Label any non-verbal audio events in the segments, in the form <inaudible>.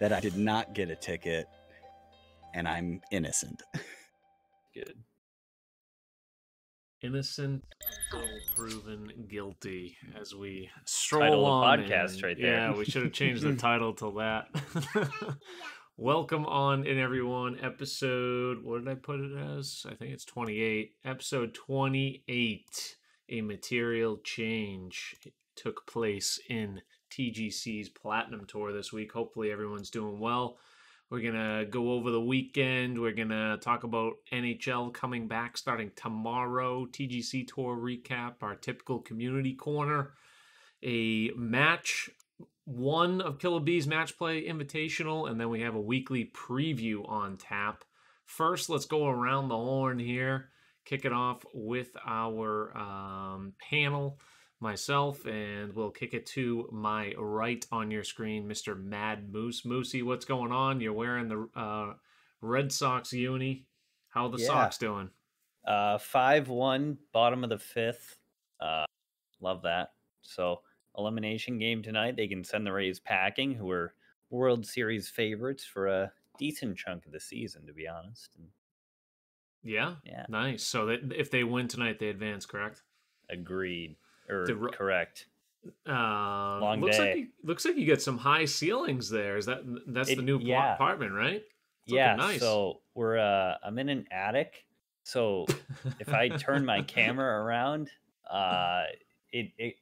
that I did not get a ticket and I'm innocent. Good. Innocent until proven guilty as we stroll Title of on. podcast and- right there. Yeah, we should have changed the <laughs> title to that. <laughs> Welcome on in everyone. Episode what did I put it as? I think it's 28. Episode 28. A material change took place in TGC's Platinum Tour this week. Hopefully everyone's doing well. We're going to go over the weekend. We're going to talk about NHL coming back starting tomorrow, TGC Tour recap, our typical community corner, a match one of Killer Bees match play invitational, and then we have a weekly preview on tap. First, let's go around the horn here. Kick it off with our um, panel myself, and we'll kick it to my right on your screen, Mr. Mad Moose. Moosey, what's going on? You're wearing the uh, Red Sox uni. How are the Yeah. Sox doing? Uh, five one, bottom of the fifth. Uh, love that. So elimination game tonight. They can send the Rays packing, who are World Series favorites for a decent chunk of the season, to be honest. And Yeah, yeah, nice. So that if they win tonight, they advance, correct? agreed or The Ro- correct. Uh, Long looks like day. you, looks like you get some high ceilings there. Is that that's the new yeah. apartment, right? It's Yeah. nice. So we're uh, I'm in an attic. So if I turn my <laughs> camera around, uh, it it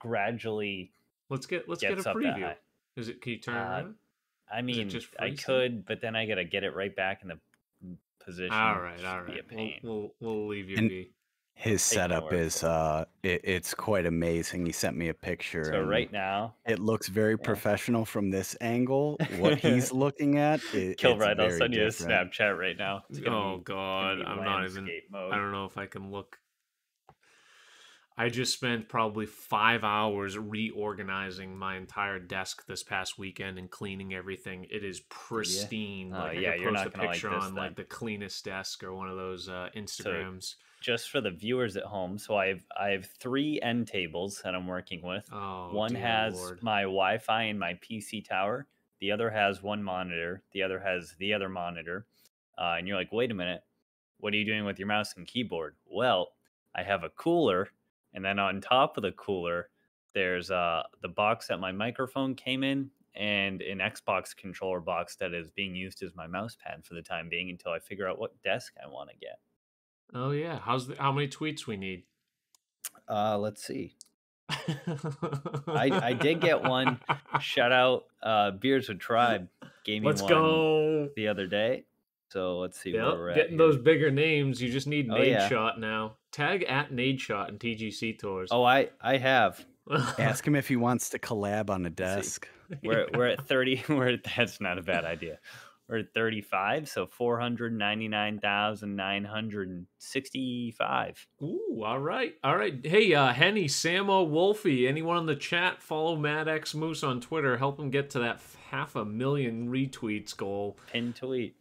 gradually let's get let's get a preview. Is it? Can you turn it Uh, around? I mean, just I could, but then I gotta get it right back in the position. All right, all right. be a right. We'll, we'll we'll leave you And- be. His setup is uh, it, it's quite amazing. He sent me a picture. So right now, it looks very Yeah. professional from this angle. What he's <laughs> looking at, it, kill it's right. I'll very send you a. Snapchat right now. Oh be- God, I'm not even. mode. I don't know if I can look. I just spent probably five hours reorganizing my entire desk this past weekend and cleaning everything. It is pristine. Oh, like I yeah, could you're post not a gonna like picture this on like the cleanest desk or one of those uh, Instagrams. Just for the viewers at home, so I have I have three end tables that I'm working with. oh, one has Lord. my Wi-Fi and my PC tower. The other has one monitor. The other has the other monitor. Uh, and you're like, wait a minute, what are you doing with your mouse and keyboard? Well, I have a cooler, and then on top of the cooler, there's uh, the box that my microphone came in, and an Xbox controller box that is being used as my mouse pad for the time being until I figure out what desk I want to get. Oh yeah, how's the, how many tweets we need? Uh, let's see. I, I did get one. <laughs> Shout out, uh, Beers with Tribe gave me Let's one go. the other day. So let's see where we're Yep, at. getting here. those bigger names. You just need Oh, Nade yeah. Shot now. Tag at Nadeshot and TGC tours. Oh, I I have. <laughs> Ask him if he wants to collab on a desk. We're we're at <laughs> thirty. We're at, that's not a bad idea. Thirty five. So four hundred ninety nine thousand nine hundred sixty five. Ooh, all right, all right. Hey, uh, Henny, Samo, Wolfie, anyone in the chat? Follow Mad X Moose on Twitter. Help him get to that half a million retweets goal. Pin tweet.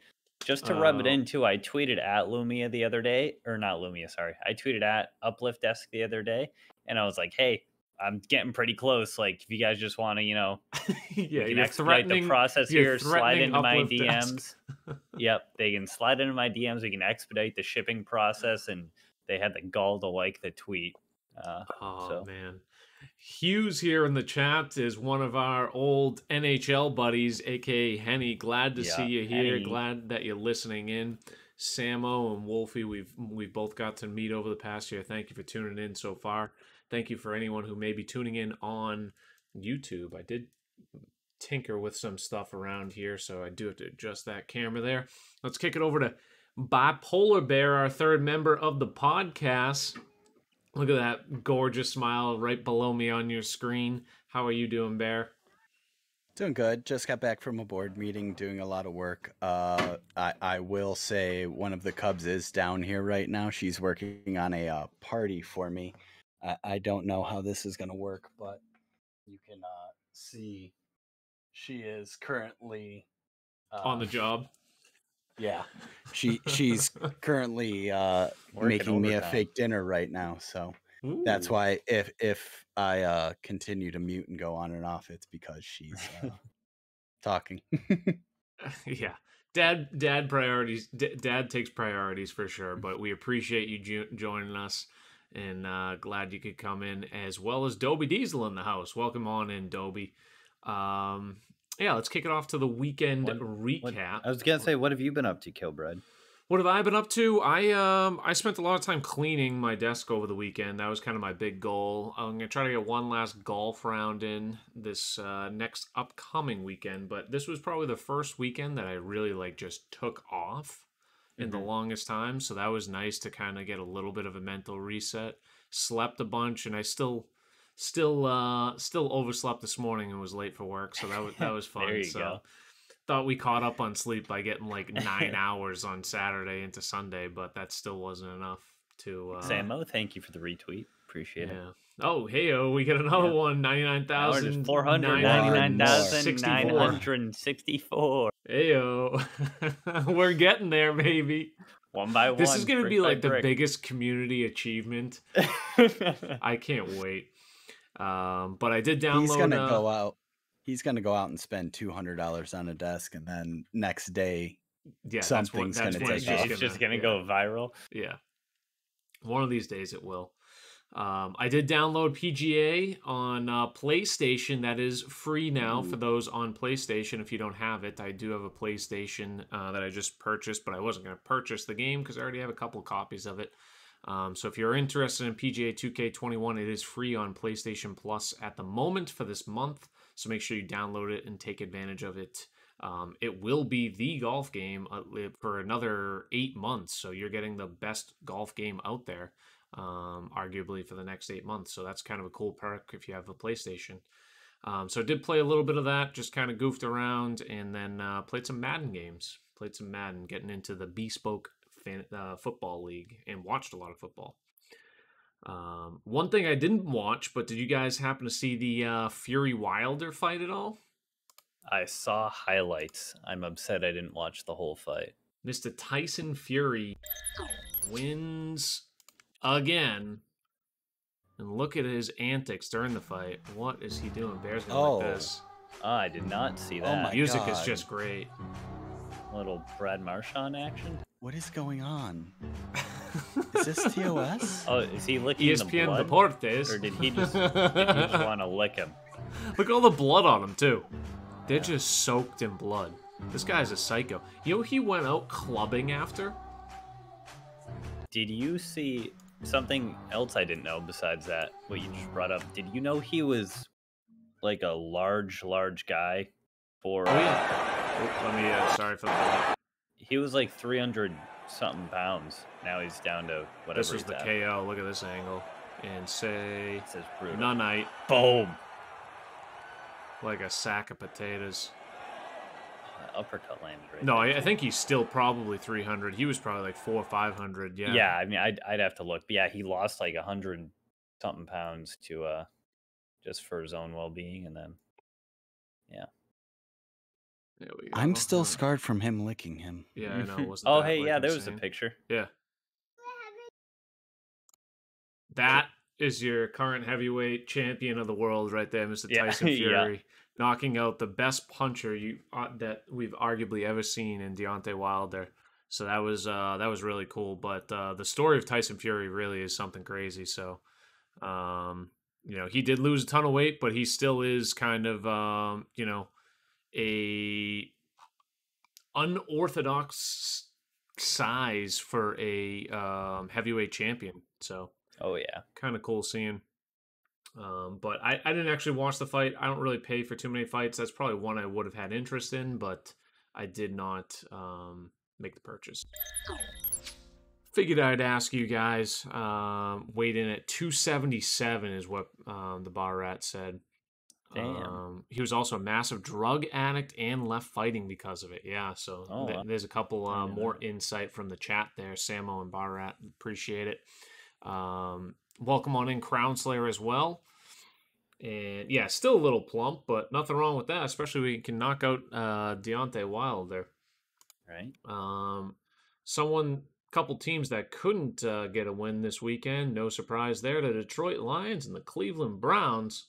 Just to rub it Uh, in too, I tweeted at Lumia the other day, or not Lumia, sorry. I tweeted at Uplift Desk the other day, and I was like, "Hey, I'm getting pretty close. Like, if you guys just want to, you know, <laughs> yeah, you can expedite the process here. Slide into my DMs. <laughs> yep, they can slide into my DMs. We can expedite the shipping process, and they had the gall to like the tweet. Uh, Oh So- man. Hughes here in the chat is one of our old NHL buddies, aka Henny. Glad to see you here. Henny. Glad that you're listening in. Samo and Wolfie, we've we've both got to meet over the past year. Thank you for tuning in so far. Thank you for anyone who may be tuning in on YouTube. I did tinker with some stuff around here, so I do have to adjust that camera there. Let's kick it over to Bipolar Bear, our third member of the podcast. Look at that gorgeous smile right below me on your screen. How are you doing, Bear? Doing good. Just got back from a board meeting, doing a lot of work. Uh, I, I will say one of the Cubs is down here right now. She's working on a uh, party for me. I, I don't know how this is going to work, but you can uh, see she is currently uh, on the job. Yeah, she she's <laughs> currently uh, making me a overtime. fake dinner right now. So that's why if if I uh, continue to mute and go on and off, it's because she's uh, <laughs> talking. <laughs> yeah. Dad, dad priorities. D- dad takes priorities for sure. But we appreciate you jo- joining us, and uh, glad you could come in as well as Dobie Diesel in the house. Welcome on in, Dobie. Um, yeah, let's kick it off to the weekend What- recap. What- I was gonna say, what have you been up to, Kilbride? What have I been up to? I um I spent a lot of time cleaning my desk over the weekend. That was kind of my big goal. I'm gonna try to get one last golf round in this uh, next upcoming weekend. But this was probably the first weekend that I really like just took off in the Mhm. longest time. So that was nice to kind of get a little bit of a mental reset. Slept a bunch, and I still still uh still overslept this morning and was late for work. So that was that was <laughs> fun. So go. thought we caught up on sleep by getting like <laughs> nine hours on Saturday into Sunday, but that still wasn't enough to. Uh, Samo, thank you for the retweet. Appreciate it. Yeah. Oh, hey, oh, we get another Yeah. one. 99,000. Four hundred ninety-nine thousand nine hundred sixty-four. Heyo. <laughs> We're getting there, baby. One by one. This is going to be by like the biggest community achievement. <laughs> I can't wait. Um, but I did download. He's gonna uh, go out. He's gonna go out and spend two hundred dollars on a desk, and then next day, yeah, something's gonna take off. it's just gonna yeah. go viral. Yeah. One of these days it will. Um, I did download PGA on uh, PlayStation. That is free now for those on PlayStation. If you don't have it, I do have a PlayStation uh, that I just purchased, but I wasn't going to purchase the game because I already have a couple copies of it. Um, so if you're interested in PGA 2K21, it is free on PlayStation Plus at the moment for this month. So make sure you download it and take advantage of it. Um, it will be the golf game uh, for another eight months. So you're getting the best golf game out there, um, arguably for the next eight months. So that's kind of a cool perk if you have a PlayStation. Um, so I did play a little bit of that, just kind of goofed around, and then uh, played some Madden games. Played some Madden, getting into the bespoke fan, uh, football league, and watched a lot of football. Um, one thing I didn't watch, but did you guys happen to see the uh, Fury Wilder fight at all? I saw highlights. I'm upset I didn't watch the whole fight. Mr. Tyson Fury wins again. And look at his antics during the fight. What is he doing? Bear's gonna Oh. like this. Ah, I did not see Oh that. my Music is just great. Little Brad Marchand action. what is going on? Is this TOS? <laughs> Oh, is he licking the ESPN blood? Deportes. Or did he just, did he just want to lick him? <laughs> Look at all the blood on him too. They're just soaked in blood. This guy's a psycho. You know he went out clubbing after? Did you see something else I didn't know besides that? What you just brought up? Did you know he was like a large, large guy? For Oh yeah. Oh, let me. Uh, sorry for the. he was like 300 something pounds. Now he's down to whatever. This was the at. KO. Look at this angle. And say It says brutal. nunite Boom. like a sack of potatoes. That uppercut landed right. No, there, I, I think he's still probably 300. He was probably like four or 500. Yeah. Yeah. I mean, I'd I'd have to look. But yeah, he lost like a hundred something pounds to uh, just for his own well being, and then Yeah. There we go. I'm still Yeah. scarred from him licking him. Yeah, I know. Wasn't <laughs> oh that, hey, like, yeah, there was a picture. Yeah. That is your current heavyweight champion of the world, right there, Mr. <laughs> Yeah, Tyson <laughs> yeah. Fury, knocking out the best puncher you uh, that we've arguably ever seen in Deontay Wilder. So that was uh, that was really cool. But uh, the story of Tyson Fury really is something crazy. So, um, you know, he did lose a ton of weight, but he still is kind of um, you know a unorthodox size for a um, heavyweight champion. So Oh yeah. kind of cool seeing. Um, but I, I didn't actually watch the fight. I don't really pay for too many fights. That's probably one I would have had interest in, but I did not um, make the purchase. Figured I'd ask you guys. Um, weighed in at 277 is what um, the bar rat said. Damn. Um, he was also a massive drug addict and left fighting because of it. Yeah, so Oh, th- there's a couple uh, more insight from the chat there. Samo and Barat, appreciate it. Um, Welcome on in Crown Slayer as well. And yeah, still a little plump, but nothing wrong with that. Especially we can knock out uh, Deontay Wilder. Right. Um, someone, couple teams that couldn't uh, get a win this weekend. No surprise there. The Detroit Lions and the Cleveland Browns.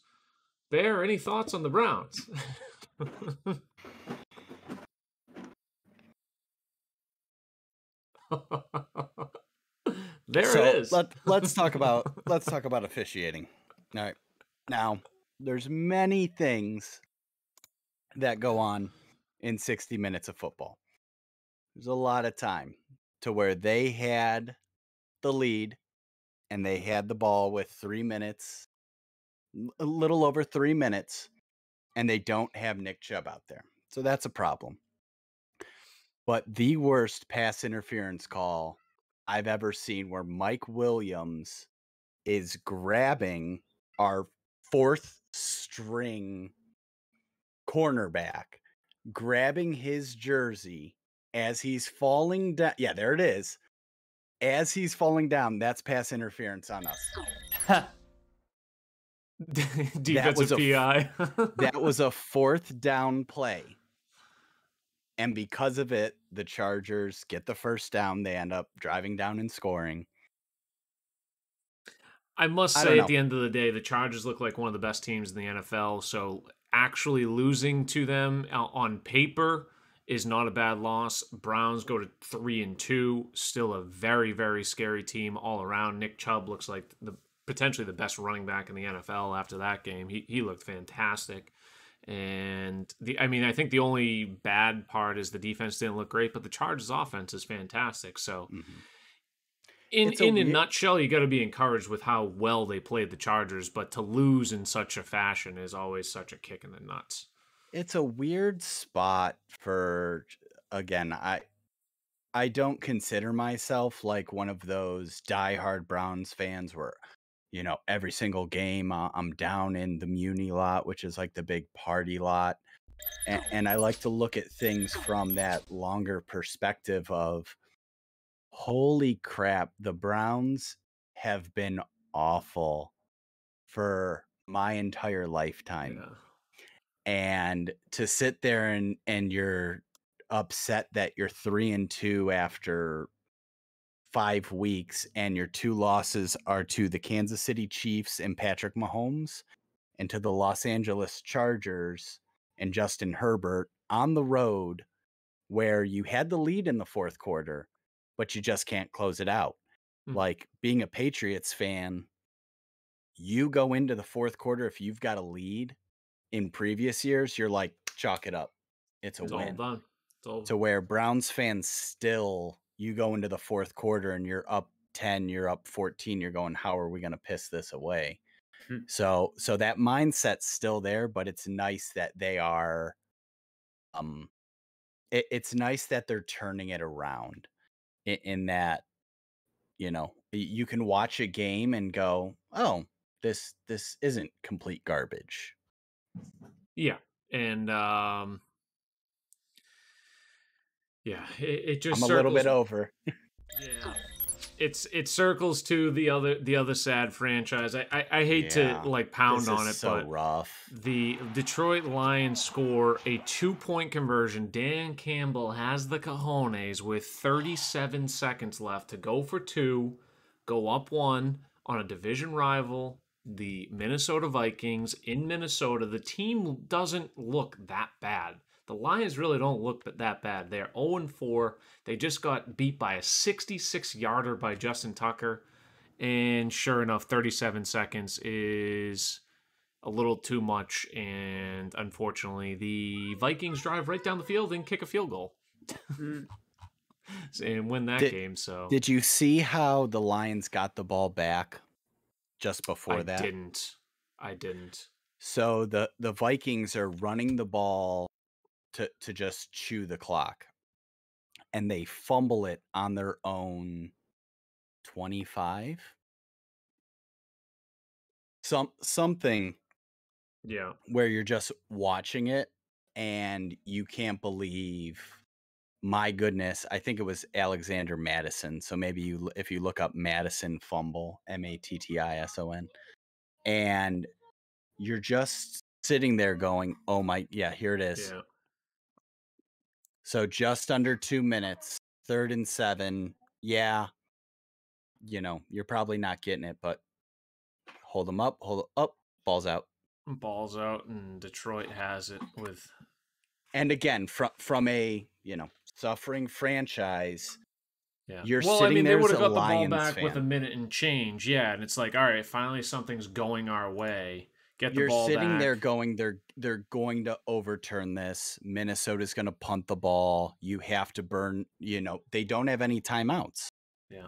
Bear, any thoughts on the Browns? <laughs> There so it is. Let, let's <laughs> talk about let's talk about officiating. All right. Now, there's many things that go on in 60 minutes of football. There's a lot of time to where they had the lead and they had the ball with 3 minutes a little over 3 minutes and they don't have Nick Chubb out there. So that's a problem. But the worst pass interference call I've ever seen where Mike Williams is grabbing our fourth string cornerback, grabbing his jersey as he's falling down. Yeah, there it is. As he's falling down, that's pass interference on us. <laughs> Defensive was a PI. that was <laughs> a fourth down play. And because of it, the Chargers get the first down. They end up driving down and scoring. I must say, know. at the end of the day, the Chargers look like one of the best teams in the NFL. So actually losing to them on paper is not a bad loss. Browns go to three and two, still a very very scary team all around. Nick Chubb looks like the potentially the best running back in the NFL after that game. He he looked fantastic. And the I mean, I think the only bad part is the defense didn't look great, but the Chargers offense is fantastic. So Mhm. in It's a in a weird- nutshell, you got to be encouraged with how well they played the Chargers, but to lose in such a fashion is always such a kick in the nuts. It's a weird spot for again, I I don't consider myself like one of those diehard Browns fans where you know, every single game uh, I'm down in the Muni lot, which is like the big party lot. And, and I like to look at things from that longer perspective of holy crap, the Browns have been awful for my entire lifetime Yeah. and to sit there and and you're upset that you're three and two after five weeks and your two losses are to the Kansas City Chiefs and Patrick Mahomes and to the Los Angeles Chargers and Justin Herbert on the road where you had the lead in the fourth quarter but you just can't close it out Mm. like being a Patriots fan you go into the fourth quarter if you've got a lead in previous years, you're like, chalk it up. It's a It's all win. done. It's all To where Browns fans still, you go into the fourth quarter and you're up 10, you're up 14, you're going, how are we going to piss this away? Hmm. So, so that mindset's still there, but it's nice that they are, um, it, it's nice that they're turning it around in, in that, you know, you can watch a game and go, oh, this, this isn't complete garbage. Yeah, and um, yeah, it, it just I'm a little bit over. Yeah, it's it circles to the other the other sad franchise. I I, I hate Yeah, to like pound on it, so but rough. the Detroit Lions score a two point conversion. Dan Campbell has the cojones with 37 seconds left to go for two, go up one on a division rival, the Minnesota Vikings in Minnesota. The team doesn't look that bad. The Lions really don't look that bad. They're 0 4. They just got beat by a 66 yarder by Justin Tucker. And sure enough, 37 seconds is a little too much. And unfortunately, the Vikings drive right down the field and kick a field goal Mm. <laughs> and win that Did- game. So Did you see how the Lions got the ball back just before I that? I didn't. I didn't. So the the Vikings are running the ball to to just chew the clock. And they fumble it on their own 25. Some something Yeah. where you're just watching it and you can't believe my goodness i think it was alexander mattison so maybe you if you look up mattison fumble m-a-t-t-i-s-o-n and you're just sitting there going oh my yeah here it is Yeah. So just under two minutes third and seven yeah you know you're probably not getting it but hold them up hold up balls out Balls out, and Detroit has it with. and again from from a you know suffering franchise Yeah. You're well, I sitting mean, there they would have a got the ball Lions back with a minute and change. Yeah, and it's like, all right, finally something's going our way. Get the You're ball sitting back. there going, they're they're going to overturn this. Minnesota's going to punt the ball. You have to burn. You know they don't have any timeouts, Yeah.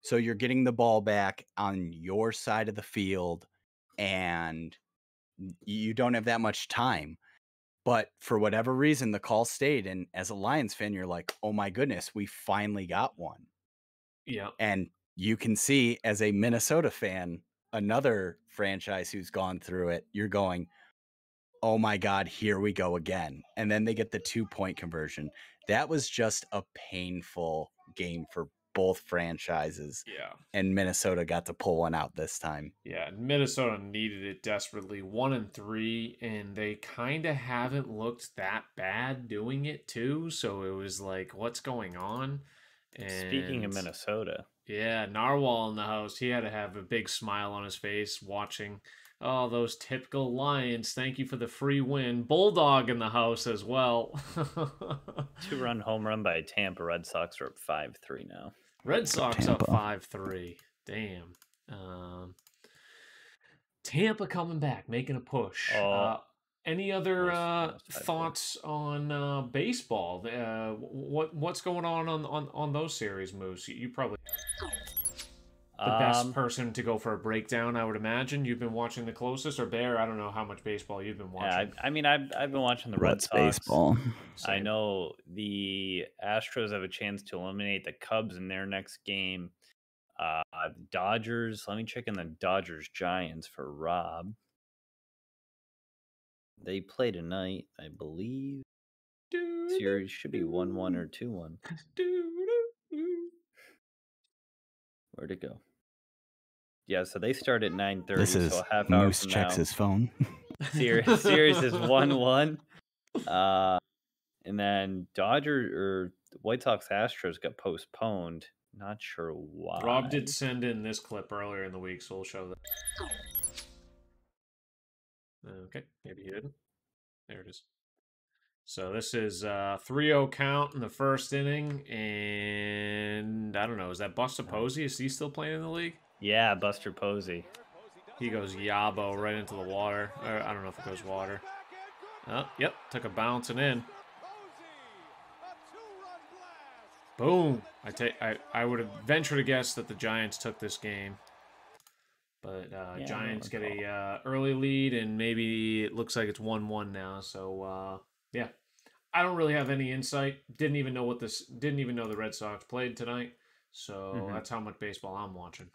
so you're getting the ball back on your side of the field, and you don't have that much time. But for whatever reason, the call stayed, and as a Lions fan, you're like, "Oh my goodness, we finally got one." Yeah. And you can see as a Minnesota fan, another franchise who's gone through it, you're going, oh my God, here we go again. And then they get the two point conversion. That was just a painful game for both franchises. Yeah. And Minnesota got to pull one out this time. Yeah. And Minnesota needed it desperately. One and three, and they kind of haven't looked that bad doing it too. So it was like, what's going on? Speaking of Minnesota, Yeah, Narwhal in the house. He had to have a big smile on his face watching. Oh, those typical Lions. Thank you for the free win. Bulldog in the house as well. <laughs> two run home run by Tampa Red Sox are up 5 3 now. Red Sox up 5 3. Damn. Um, Tampa coming back, making a push. Oh. Uh, any other Almost- uh, almost thoughts on uh, baseball? Uh, what what's going on on, on on those series, Moose? You, you probably the best Um, person to go for a breakdown, I would imagine. You've been watching the closest, or Bear? I don't know how much baseball you've been yeah, watching. I, I mean, I've, I've been watching the Red What's Sox. baseball? I know the Astros have a chance to eliminate the Cubs in their next game. Uh, the Dodgers. Let me check in the Dodgers Giants for Rob. They play tonight, I believe. Series should be one one or two one. Where'd it go? Yeah, so they start at nine thirty. This is so a half hour Moose checks now. his phone. <laughs> series series is one one. Uh, and then Dodger or White Sox Astros got postponed. Not sure why. Rob did send in this clip earlier in the week, so we'll show that. Okay, maybe he didn't. There it is. So this is uh 3-0 count in the first inning, and I don't know, is that Buster Posey? Is he still playing in the league? Yeah, Buster Posey. He goes Yabo right into the water. Or I don't know if it goes water. Oh, yep, took a bouncing in. Boom! I take I I would have ventured to guess that the Giants took this game, but uh, Yeah, Giants don't get a uh, early lead, and maybe it looks like it's one one now. So uh, yeah, I don't really have any insight. Didn't even know what this. Didn't even know the Red Sox played tonight. So Mhm. that's how much baseball I'm watching.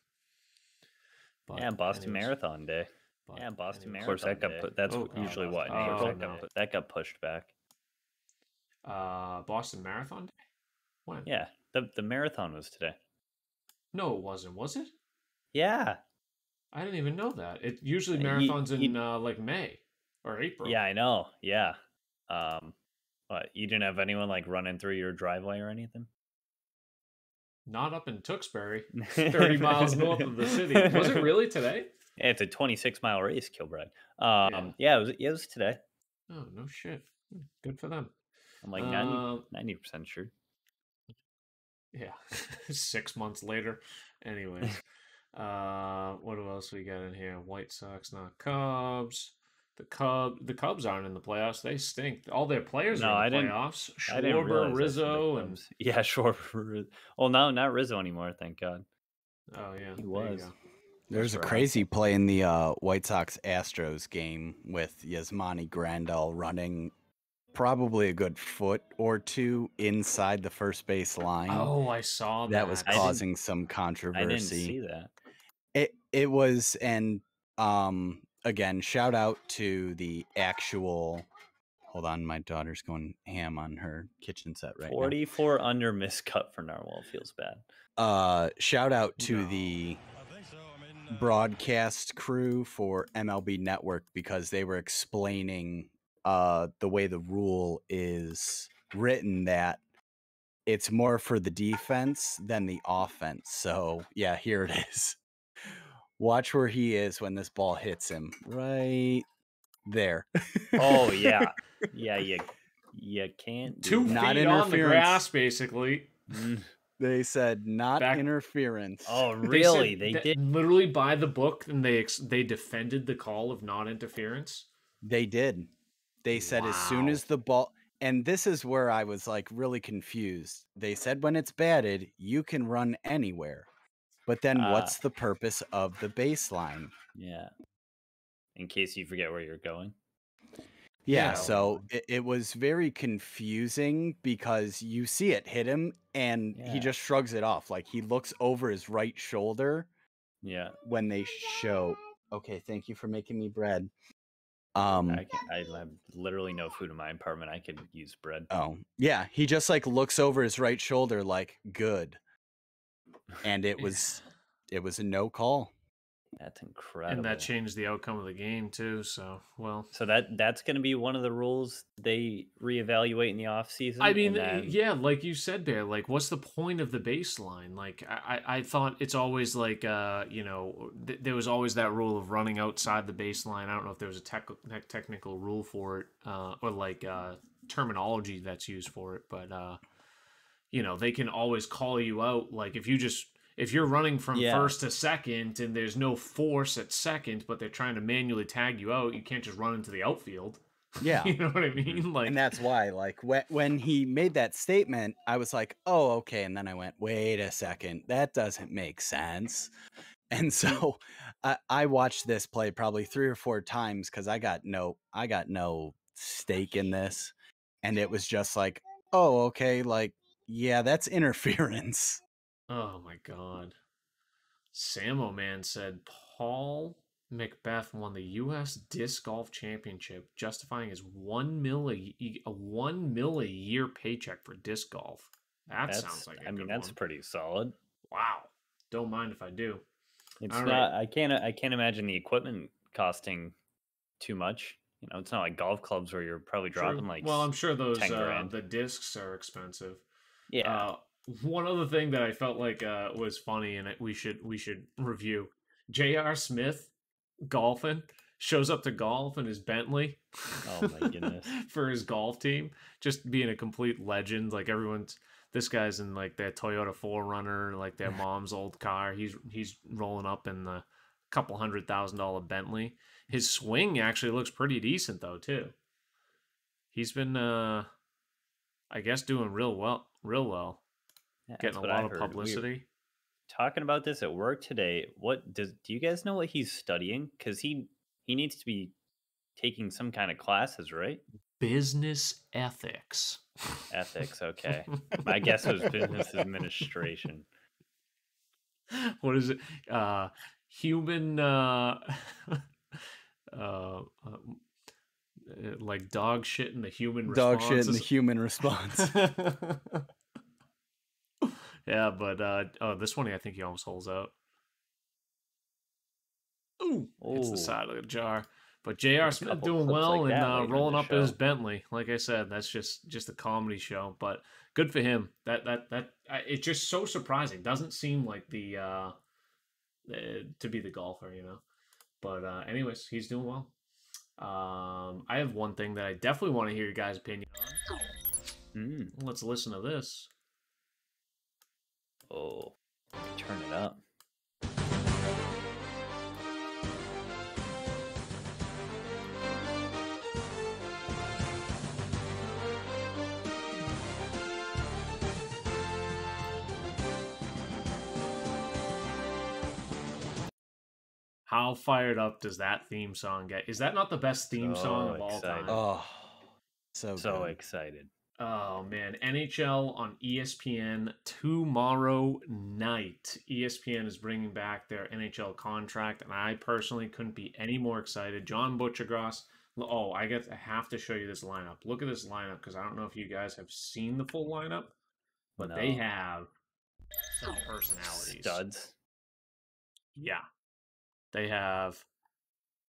But yeah, Boston anyways, Marathon Day. but Yeah, Boston anyways. Of course, that got Day. put, that's Oh, what- oh, usually what. oh, names that, got put, that got pushed back. Uh, Boston Marathon Day? When? Yeah, the the marathon was today. No, it wasn't. Was it? Yeah, I didn't even know that. It usually Uh, marathons in uh, like May or April. yeah, I know. Yeah. Um, what you didn't have anyone like running through your driveway or anything? Not up in Tewksbury, <laughs> 30 miles north of the city. Was it really today? Yeah, it's a 26 mile race, Kilbride. Um, yeah. it was. It was today. Oh, no shit. Hmm, Good for them. I'm like Um, 90 percent sure. Yeah. <laughs> Six months later. Anyways. <laughs> uh what else we got in here? White Sox, not Cubs. The Cub the Cubs aren't in the playoffs. They stink. All their players No, are I in the didn't- playoffs. Didn't Schwarber, that's the big Rizzo, and <laughs> yeah, Schwarber. Oh no, not Rizzo anymore. Thank God. oh yeah, He was. go. There's a right. crazy play in the uh, White Sox Astros game with Yasmani Grandal running probably a good foot or two inside the first base line. Oh, I saw that. that was causing some controversy. I didn't controversy. see that. It it was and um again shout out to the actual hold on my daughter's going ham on her kitchen set right now. 44 under miscut for Narwhal feels bad. Uh shout out to No. the broadcast crew for MLB Network because they were explaining uh the way the rule is written that it's more for the defense than the offense. So, yeah, here it is. Watch where he is when this ball hits him. Right there. Oh yeah, <laughs> yeah. You you can't do Two that. Not feet on the grass, basically. Mm, They said not Back- interference. Oh, really? said They, did. literally by the book, and they ex- they defended the call of non-interference. They did. They said as soon as the ball and this is where I was like really confused. They said when it's batted, you can run anywhere. But then Ah. what's the purpose of the baseline? Yeah. In case you forget where you're going. Yeah, Yeah. so it, it was very confusing because you see it hit him and Yeah. he just shrugs it off. Like he looks over his right shoulder Yeah. when they show. Okay, thank you for making me bread. Um I, can, I have literally no food in my apartment. I could use bread. Oh, yeah. He just like looks over his right shoulder, like good, and it was it was a no call. That's incredible. And that changed the outcome of the game too. So, well, so that that's going to be one of the rules they reevaluate in the off season. I mean, then- yeah, like you said there, like, what's the point of the baseline? Like, I, I I thought it's always like, uh, you know, th- there was always that rule of running outside the baseline. I don't know if there was a tech- tech- technical rule for it, uh, or like uh, terminology that's used for it, but uh, you know, they can always call you out. Like, if you just if you're running from Yeah. first to second and there's no force at second, but they're trying to manually tag you out, you can't just run into the outfield. <laughs> Yeah. you know what I mean? Like, and that's why, like, when when he made that statement, I was like, "Oh, okay." And then I went, "Wait a second, that doesn't make sense." And so, I, I watched this play probably three or four times because I got no, I got no stake in this, and it was just like, "Oh, okay, like, yeah, that's interference." Oh my god. Samo Man said Paul McBeth won the U.S. Disc Golf Championship, justifying his one mil a, a one mil a year paycheck for disc golf. That that's, sounds like a I mean, that's one. pretty solid. wow. Don't mind if I do. It's All not. I can't. I can't imagine the equipment costing too much. You know, it's not like golf clubs where you're probably dropping like. well, I'm sure those 10 uh, the discs are expensive. Yeah. Uh, one other thing that I felt like uh, was funny and it- we should we should review. J.R. Smith golfing shows up to golf in his Bentley. Oh my goodness. <laughs> for his golf team, just being a complete legend. Like everyone's this guy's in like their Toyota 4Runner, like their <laughs> mom's old car. He's he's rolling up in the couple hundred thousand dollar Bentley. His swing actually looks pretty decent though too. He's been uh I guess doing real well real well. Yeah, Getting a that's I lot of heard. We publicity. talking about this at work today. What does do you guys know what he's studying? Because he he needs to be taking some kind of classes, right? Business ethics. Ethics. Okay. <laughs> My guess was business administration. <laughs> what is it? Uh human uh <laughs> uh, uh like dog shit in the human Dog shit in the human response. Yeah, but uh oh this one I think he almost holds out. Ooh, hits the side of the jar. But J.R. Smith doing well like and uh, rolling up in his. Bentley. Like I said, that's just just a comedy show. But good for him. That that that I- it's just so surprising. Doesn't seem like the uh, uh to be the golfer, you know. But uh anyways, he's doing well. Um, I have one thing that I definitely want to hear your guys' opinion on. Mm. Let's listen to this. Oh, turn it up. How fired up does that theme song get? Is that not the best theme song of all excited. time? oh, so So good. excited. Oh man, NHL on ESPN tomorrow night. ESPN is bringing back their NHL contract, and I personally couldn't be any more excited. John Buccigross. Oh, I get. I have to show you this lineup. Look at this lineup because I don't know if you guys have seen the full lineup, but they have some personalities. Studs. Yeah. They have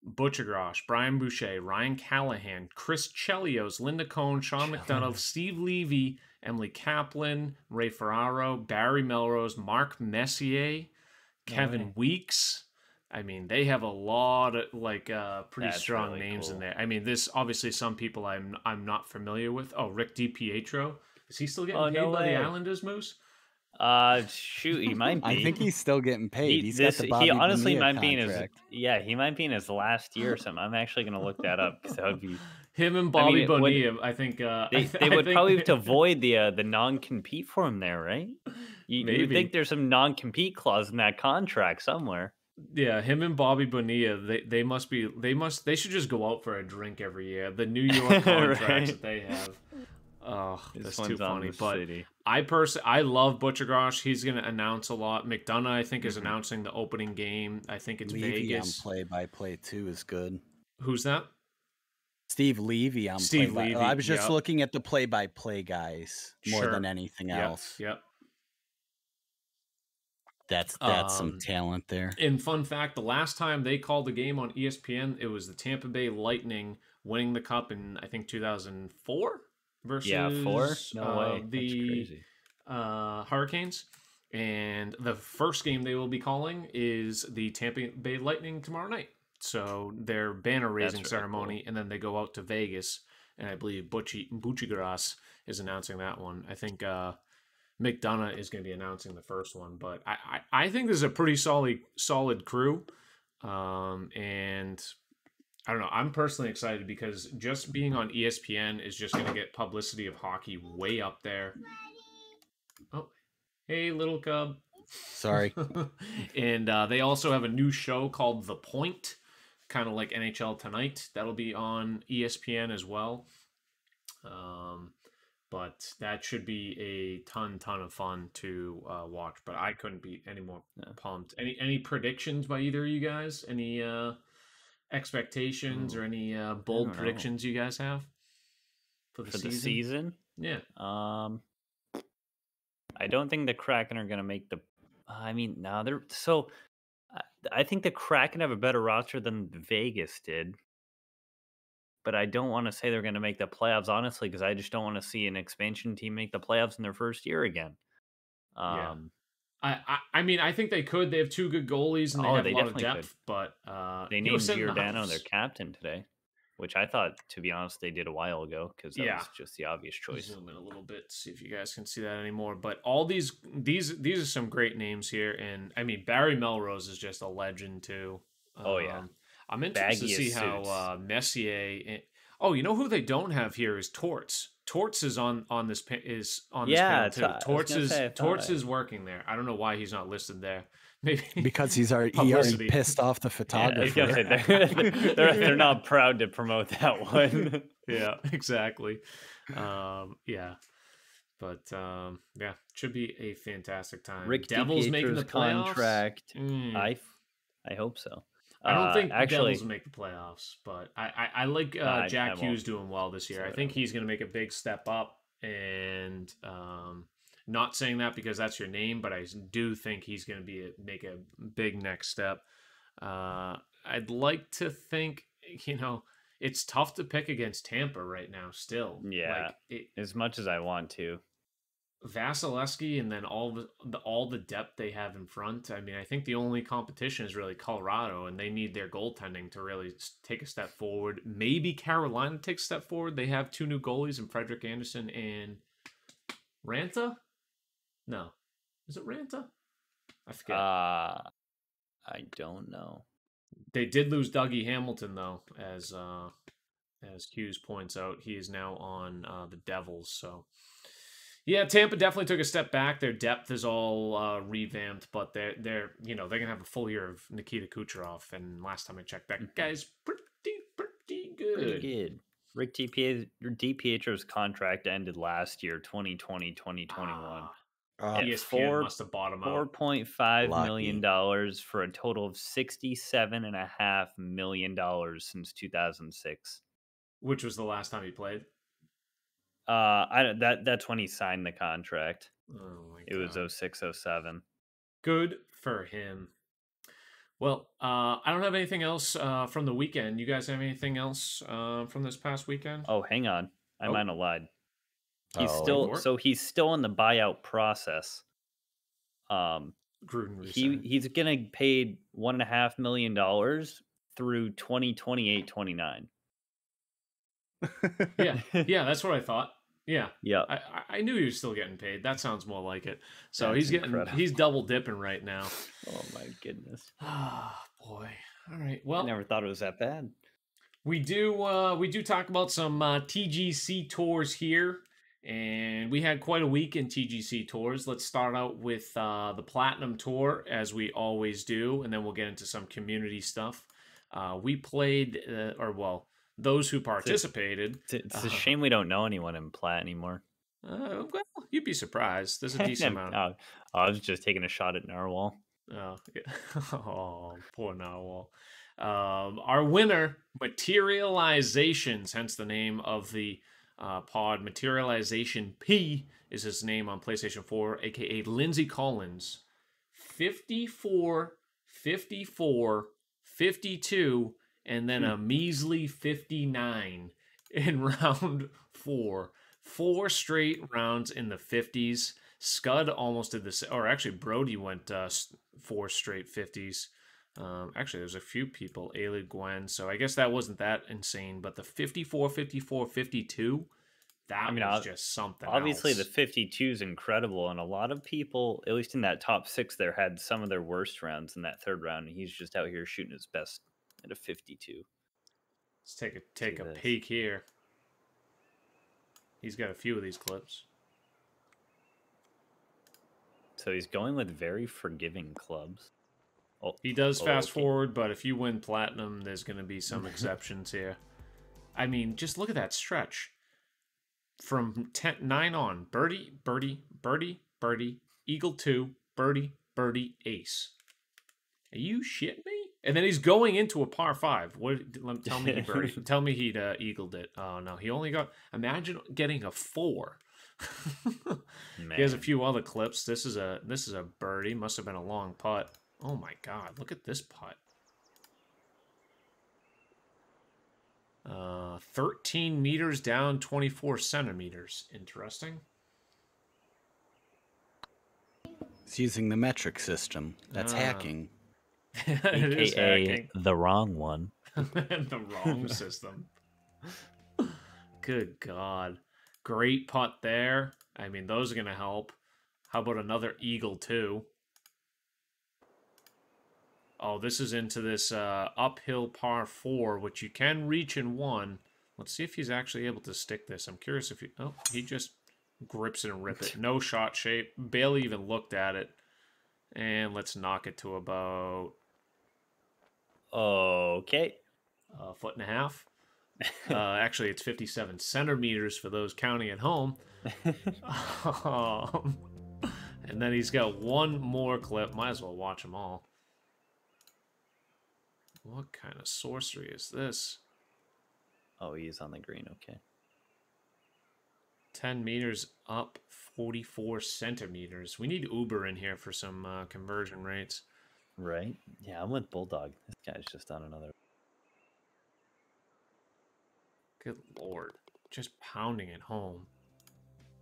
Buccigross, Brian Boucher, Ryan Callahan, Chris Chelios, Linda Cohn, Sean McDonough, Steve Levy, Emily Kaplan, Ray Ferraro, Barry Melrose, Mark Messier, Kevin. Weeks. I mean, they have a lot of like uh pretty That's strong really names in there. I mean, this obviously some people I'm I'm not familiar with. Oh, Rick DiPietro. Is he still getting Oh, paid no by way. the Islanders, Moose? Uh, shoot, he might <laughs> be. I think he's still getting paid. He, He's this, got the Bobby he honestly Bonilla might be in his yeah he might be in his last year or something. I'm actually gonna look that up because that would be <laughs> Him and I mean, Bobby would- Bonilla, I think. Uh, they, I would think- probably have to <laughs> avoid the uh, the non compete for him there, right? You, you think there's some non compete clause in that contract somewhere. Yeah, him and Bobby Bonilla, they they must be they must they should just go out for a drink every year. The New York contracts Right. that they have. Oh, This that's too one's funny. the But city. I personally, I love Buccigross. He's gonna announce a lot. McDonough, I think, is Mhm. announcing the opening game. I think it's Levy on Vegas. play by play too is good. Who's that? Steve Levy on Steve play by Levy, I was just yep. looking at the play by play guys more Sure. than anything Yep, else. Yep. That's that's Um, some talent there. And fun fact: the last time they called the game on E ESPN, it was the Tampa Bay Lightning winning the cup in I think 2004 versus Yeah, four. No uh, way. The uh, Hurricanes. And the first game they will be calling is the Tampa Bay Lightning tomorrow night. So their banner raising really cool. ceremony, and then they go out to Vegas, and I believe Butchie Buccigross is announcing that one. I think uh, McDonough is going to be announcing the first one, but I, I, I think this is a pretty solid solid crew, um, and I don't know. I'm personally excited because just being on ESPN is just going to get publicity of hockey way up there. Oh, hey, little cub. Sorry. <laughs> and uh, they also have a new show called The Point, kind of like NHL Tonight. That'll be on ESPN as well. Um, but that should be a ton, ton of fun to uh, watch. But I couldn't be any more pumped. Any any predictions by either of you guys? Any uh, expectations or any uh, bold don't know. predictions you guys have for the For the season? season, Yeah. um, I don't think the Kraken are gonna make the. I mean, no, they're so. I- I think the Kraken have a better roster than Vegas did, but I don't want to say they're going to make the playoffs honestly because I just don't want to see an expansion team make the playoffs in their first year again. Yeah. Um, I, I I mean I think they could. They have two good goalies and they Oh, have they a lot of depth. But uh, they named the their captain today, which I thought, to be honest, they did a while ago because that Yeah. was just the obvious choice. Zoom in a little bit, see if you guys can see that anymore. But all these these these are some great names here, and I mean Barry Melrose is just a legend too. Oh, yeah. Um, I'm interested to see how uh, Messier. And, oh, you know who they don't have here is Torts. Torts is on on this pa- is on this panel too. I Torts is say, Torts I- is working there. I don't know why he's not listed there. <laughs> Maybe Because he's already he already pissed off the <laughs> Yeah, photographer. gonna they're, they're, they're not proud to promote that <laughs> one. yeah, exactly. Um, yeah. But um, yeah, should be a fantastic time. Rick Devils making the playoffs. contract. Mm. I, f- I hope so. I don't Uh, think the actually. Devils will make the playoffs, but I I, I like uh, I- I Jack won't. Hughes doing well this year. So I I think he's going to make a big step up, and um, not saying that because that's your name, but I do think he's going to be a, make a big next step. Uh, I'd like to think you know it's tough to pick against Tampa right now. Still, Yeah. like it, as much as I want to. Vasilevsky and then all the, the all the depth they have in front. I mean, I think the only competition is really Colorado, and they need their goaltending to really take a step forward. Maybe Carolina takes a step forward. They have two new goalies in Frederik Andersen and Raanta. No, is it Raanta? I forget. Uh, I don't know. they did lose Dougie Hamilton though, as uh, as Hughes points out. He is now on uh, the Devils. So, yeah, Tampa definitely took a step back. Their depth is all uh, revamped, but they're they're you know they're gonna have a full year of Nikita Kucherov. And last time I checked, that guy's pretty pretty good. Pretty good. Rick DiPie- DiPietro's contract ended last year, 2020, 2021. Ah, Uh, Yeah, ESPN four- must have bought him Four out. point five million dollars for a total of sixty-seven and a half million dollars since two thousand six. Which was the last time he played? Uh, I that that's when he signed the contract. Oh my It was God. 06, 07. Good for him. Well, uh, I don't have anything else uh, from the weekend. You guys have anything else uh, from this past weekend? Oh, hang on, I Oh. might have lied. He's Oh. still Or- so he's still in the buyout process. Um, Gruden he he's gonna paid one and a half million dollars through 2028 29 yeah, <laughs> yeah, that's what I thought. Yeah, Yeah. I, I- I knew he was still getting paid. That sounds more like it. So That's he's getting incredible. he's double dipping right now. <sighs> Oh my goodness. <sighs> Ah, boy. All right. I Well, never thought it was that bad. we do uh we do talk about some uh TGC tours here. And we had quite a week in TGC tours. Let's start out with uh, the Platinum Tour, as we always do, and then we'll get into some community stuff. Uh, we played, uh, or well, those who participated. It's, it's Uh-huh. a shame we don't know anyone in Platt anymore. Uh, well, you'd be surprised. There's a <laughs> decent amount. oh, I was just taking a shot at Narwhal. Oh, yeah. <laughs> oh poor Narwhal. Um, our winner, Materializations, hence the name of the uh, pod. Materialization P is his name on PlayStation 4, aka Lindsay Collins. 54, 54, 52, and then a measly 59 <laughs> in round four. Four straight rounds in the 50s. Scud almost did this, or actually Brody went uh, four straight 50s. Um, actually, there's a few people, Ailey Gwen, so I guess that wasn't that insane. But the 54, 54, 52, that I mean, was just something. Obviously, else. the 52 is incredible, and a lot of people, at least in that top six, there had some of their worst rounds in that third round, and he's just out here shooting his best at a 52. Let's take a take a this. peek here. He's got a few of these clips. So he's going with very forgiving clubs. Oh, He does Oh, fast okay. forward, but if you win platinum, there's going to be some <laughs> exceptions here. I mean, just look at that stretch. From 10, 9 on, birdie, birdie, birdie, birdie, eagle 2, birdie, birdie, ace. Are you shitting me? And then he's going into a par 5. What let, tell me he <laughs> birdie. tell me he'd uh, eagled it. Oh no, he only got imagine getting a 4. <laughs> He has a few other clips. This is a this is a birdie. Must have been a long putt. Oh my god, look at this putt. Uh, 13 meters down, 24 centimeters. Interesting. It's using the metric system. That's Ah. hacking. <laughs> it is AKA the wrong one. <laughs> the wrong system. Good God. Great putt there. I mean, those are going to help. How about another eagle, too? Oh, this is into this uh, uphill par four, which you can reach in one. Let's see if he's actually able to stick this. I'm curious if he. Oh, he just grips it and rip it. No shot shape. Barely even looked at it. And let's knock it to about Okay. a foot and a half. Uh, actually, it's 57 centimeters for those counting at home. Um, and then he's got one more clip. Might as well watch them all. What kind of sorcery is this? Oh, he's on the green. Okay. 10 meters up, 44 centimeters. We need Uber in here for some uh, conversion rates. Right? Yeah, I'm with Bulldog. This guy's just on another. Good lord. Just pounding it home.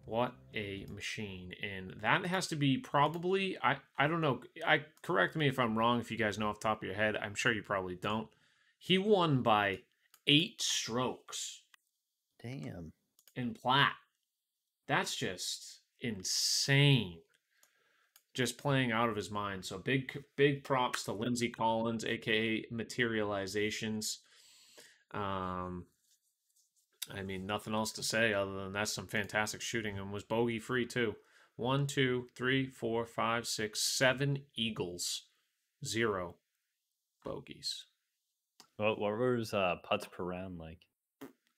What a machine. And that has to be probably I I don't know. I correct me if I'm wrong if you guys know off the top of your head. I'm sure you probably don't. He won by 8 strokes Damn. in plat. That's just insane. Just playing out of his mind. So big big props to Lindsey Collins aka Materializations. Um I mean, nothing else to say other than that's some fantastic shooting and was bogey free too. One, two, three, four, five, six, seven eagles, zero bogeys. What, what was uh, putts per round like?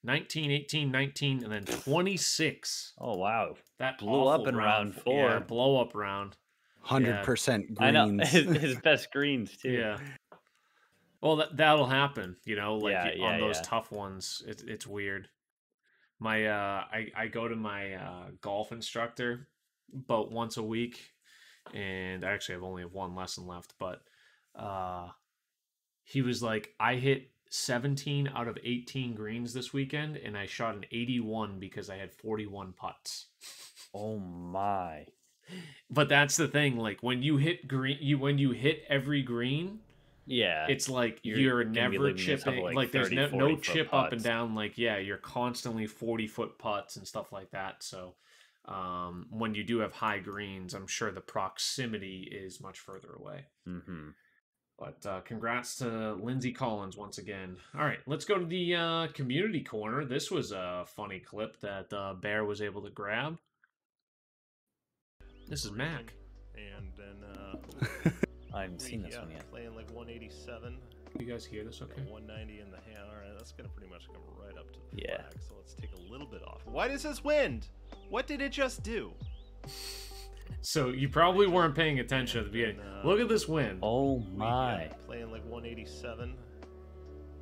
19, 18, 19, and then 26. Oh, wow. That Blew up in round f- four. Yeah, blow up round. Hundred percent I know. <laughs> greens. His, <laughs> his best greens, too. Yeah. Well, that that'll happen, you know, like Yeah, yeah, on those yeah. tough ones. It, it's weird. My uh, I I go to my uh, golf instructor about once a week, and I actually have only have one lesson left. But uh, he was like, I hit 17 out of 18 greens this weekend, and I shot an 81 because I had 41 putts. Oh, my. But that's the thing, like when you hit green, you when you hit every green, Yeah. it's like You're you're, never chipping like, like, there's no, no chip up and down like yeah you're constantly 40 foot putts and stuff like that so um, when you do have high greens i'm sure the proximity is much further away. Hmm but uh, congrats to lindsey collins once again. All right let's go to the uh, community corner. This was a funny clip that uh, bear was able to grab this is mac And then uh, <laughs> I haven't seen this yeah, one yet. playing like 187, you guys hear this okay 190 in the hand. All right, that's gonna pretty much come right up to the Yeah. flag. So let's take a little bit off. Why does this wind? What did it just do? <laughs> so you probably weren't paying attention at the beginning Uh, look at this wind Oh my. yeah, playing like 187.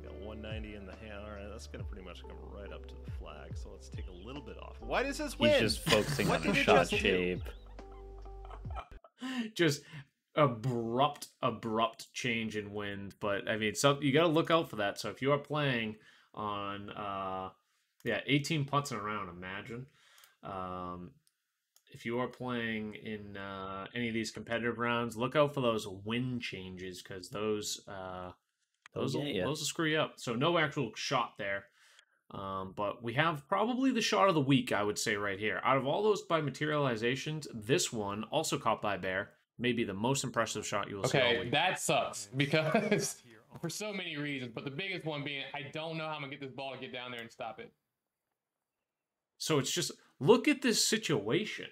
Got 190 in the hand. All right, that's gonna pretty much come right up to the flag. So let's take a little bit off. Why does this He's wind? just focusing on the shot shape. do? <laughs> just abrupt abrupt change in wind but i mean so you got to look out for that. So if you are playing on uh yeah 18 putts in a round imagine. Um if you are playing in uh any of these competitive rounds look out for those wind changes because those uh those will, get ya. those will screw you up. So no actual shot there um, but we have probably the shot of the week, I would say, right here. Out of all those by materializations, this one, also caught by Bear, may be the most impressive shot you will see all Okay, that sucks <laughs> because for so many reasons, but the biggest one being I don't know how I'm gonna get this ball to get down there and stop it. So it's just look at this situation.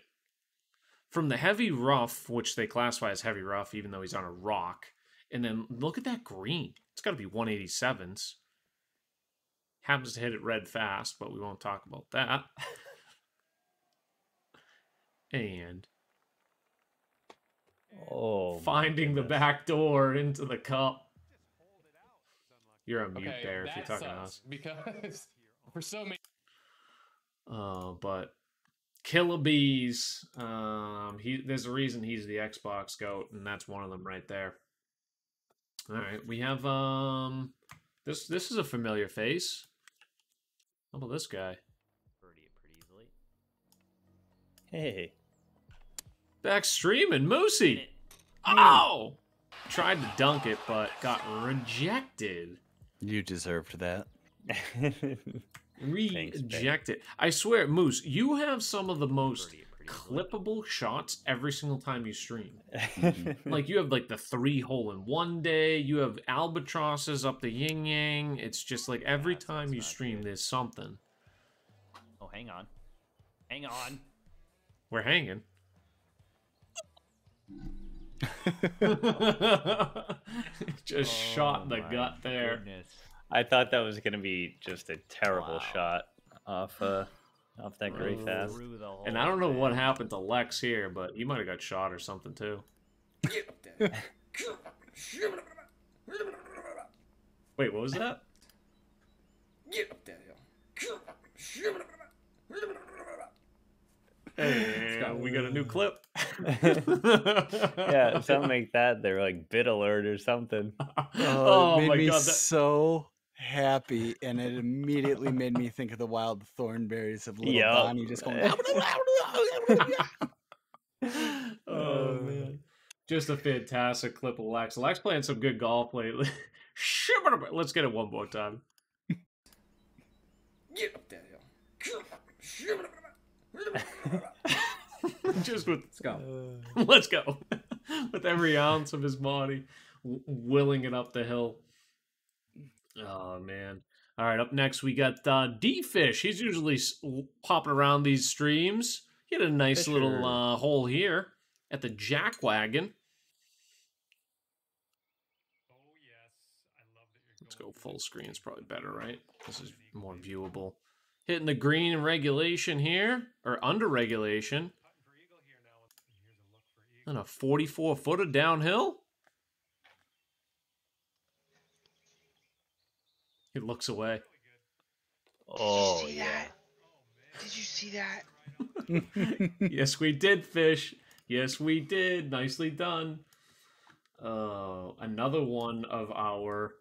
From the heavy rough, which they classify as heavy rough, even though he's on a rock, and then look at that green. It's got to be 187s. Happens to hit it red fast, but we won't talk about that. <laughs> and Oh. finding the back door into the cup. You're a mute Okay, there if you're talking to us. because <laughs> for so many. Uh, but Killer Bees, um, he there's a reason he's the Xbox goat, and that's one of them right there. All right, we have um, this this is a familiar face. How about this guy? Birdie it pretty easily. Hey. Back streaming, Moosey. Oh, tried to dunk it, but got rejected. You deserved that. <laughs> Thanks, Ben. Rejected. I swear, Moose, you have some of the most Birdie pretty easily. Clippable shots every single time you stream. like you have like the three hole in one day you have albatrosses up the yin yang it's just like every That's- time that's you stream good. there's something oh, hang on. Hang on. we're hanging <laughs> just shot in the Oh gut there goodness. I thought that was gonna be just a terrible Wow. shot off uh off that great Oh. fast. And i don't know what happened to lex here but he might have got shot or something too <laughs> wait what was that Get up hey, we got a new clip <laughs> yeah, something like that. They're like bit alert or something. Oh, oh, it made my me god that, so happy, and it immediately made me think of the wild thornberrys of little Yup. Donnie just going. <laughs> oh Uh, man, just a fantastic clip of Lex. Lex playing some good golf lately. <laughs> Let's get it one more time. <laughs> just with Let's go. let's go with every ounce of his body w- willing it up the hill. Oh man! All right, up next we got uh, D Fish. He's usually popping around these streams. He had a nice little uh, hole here at the Jack Wagon. Let's go full screen. It's probably better, right? This is more viewable. Hitting the green in regulation here, or under regulation. And a 44 footer downhill. He looks away. Oh see yeah. that? Did you see that? <laughs> yes, we did, fish. Yes, we did. Nicely done. Uh, another one of our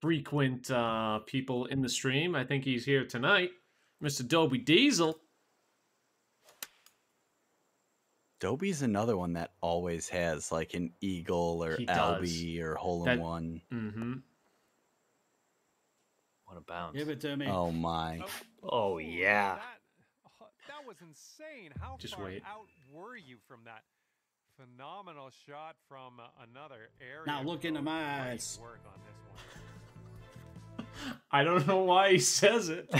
frequent uh, people in the stream. I think he's here tonight. Mr. Dobie Diesel. Dobie's another one that always has like an eagle or He does. Albie or hole That- in one. Mm-hmm. What a bounce. Give it to me. Oh my. Oh, yeah. That, oh, that was insane. How Just far wait. out were you from that phenomenal shot from uh, another area? Now look into my eyes. Work on this one. <laughs> I don't know why he says it.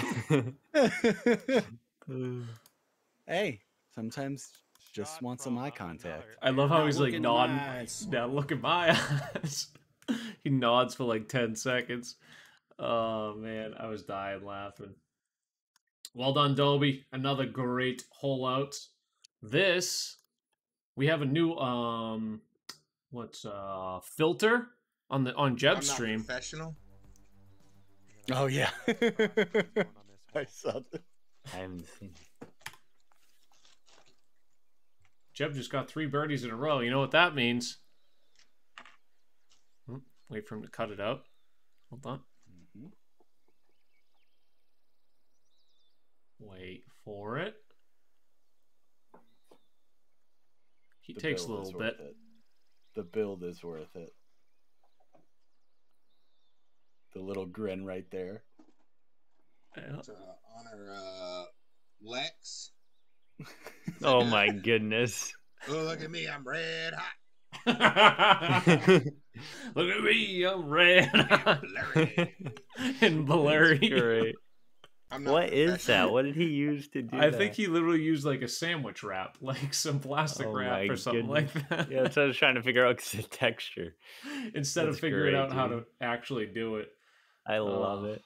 <laughs> <laughs> hey, sometimes just Shot want some from eye another contact. I love how he's like into nodding. eyes. <laughs> Now look at my <laughs> eyes. he nods for like 10 seconds. Oh man, I was dying laughing. Well done, Dobie. Another great hole out. This we have a new um what's uh filter on the on I'm Jeb's not stream. professional. Oh yeah. <laughs> I saw that. I haven't seen. Jeb just got three birdies in a row. You know what that means? Hmm, Wait for him to cut it out. Hold on. Mhm. Wait for it. He The takes a little bit. it. The build is worth it. The little grin right there. Yeah. To honor uh, Lex. Oh <laughs> my goodness. Oh, look at me, I'm red hot. <laughs> Look at me, I'm red <laughs> Blurry. and blurry. Great. What is that? What did he use to do I that? think he literally used like a sandwich wrap, like some plastic Oh wrap or something like that. Yeah, that's what I was trying to figure out because the texture. Instead of figuring great, out how to actually do it. I love Oh. it.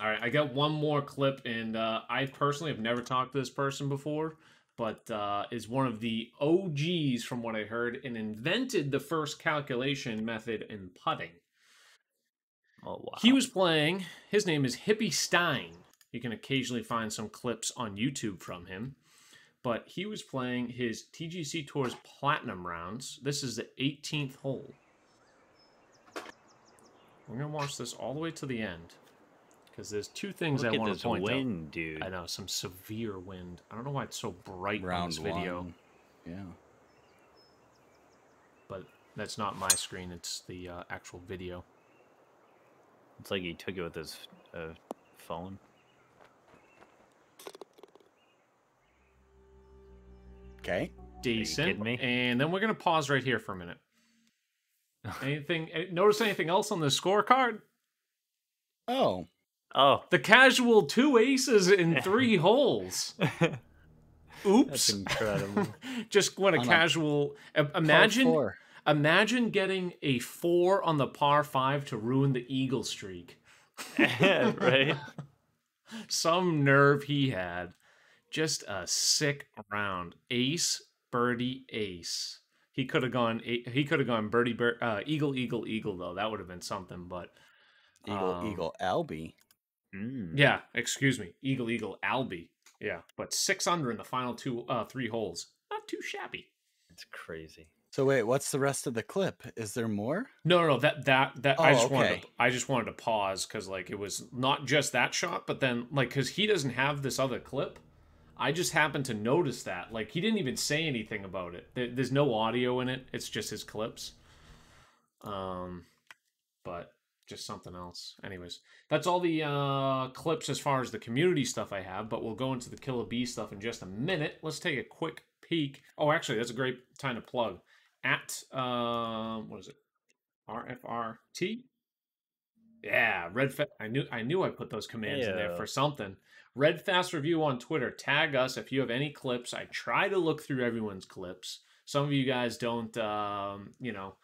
All right, I got one more clip, and uh, I personally have never talked to this person before, but uh, is one of the OGs from what I heard and invented the first calculation method in putting. Oh wow. He was playing, his name is Hippie Stein. You can occasionally find some clips on YouTube from him. But he was playing his TGC Tours Platinum rounds. This is the 18th hole. We're going to watch this all the way to the end. Because there's two things Look I at want to point wind, dude. I know, some severe wind. I don't know why it's so bright on Round this video. one. Yeah. But that's not my screen, it's the uh, actual video. It's like he took it with his uh, phone. Okay. decent. me? And then we're gonna pause right here for a minute. <laughs> Anything? eh, Notice anything else on the scorecard? Oh. Oh, The casual two aces in <laughs> three holes. Oops. that's incredible. <laughs> Just when a On casual. i- Par Imagine, four. imagine getting a four on the par five to ruin the eagle streak. <laughs> right? Some nerve he had. Just a sick round. Ace, birdie, ace. He could have gone. He could have gone birdie, bir- uh, eagle, eagle, eagle. Though that would have been something. But Eagle, um, Eagle, Albie. Mm. Yeah, excuse me, eagle, eagle, Albie. Yeah, but six under in the final two, uh, three holes. Not too shabby. It's crazy. So wait, what's the rest of the clip? Is there more? No, no, no. That that that I Oh, just wanted. To, I just wanted to pause because like it was not just that shot, but then like because he doesn't have this other clip. I just happened to notice that. Like he didn't even say anything about it. There, there's no audio in it. It's just his clips. Um, but just something else. Anyways, that's all the uh clips as far as the community stuff I have. But we'll go into the Killer Bee stuff in just a minute. Let's take a quick peek. Oh, actually, that's a great time to plug at um what is it rfrt yeah red Fa- i knew i knew i put those commands in there for something red fast review on twitter tag us if you have any clips i try to look through everyone's clips some of you guys don't um you know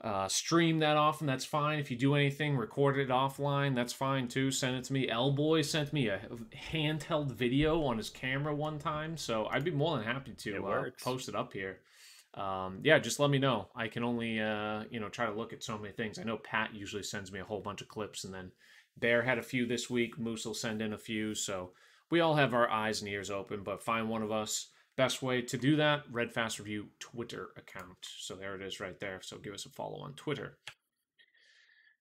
uh, stream that often that's fine if you do anything record it offline that's fine too send it to me l boy sent me a handheld video on his camera one time so i'd be more than happy to uh, post it up here um, yeah, just let me know. I can only, uh, you know, try to look at so many things. I know Pat usually sends me a whole bunch of clips, and then Bear had a few this week. Moose will send in a few, so we all have our eyes and ears open. But find one of us. Best way to do that: Red Fast Review Twitter account. So there it is, right there. So give us a follow on Twitter.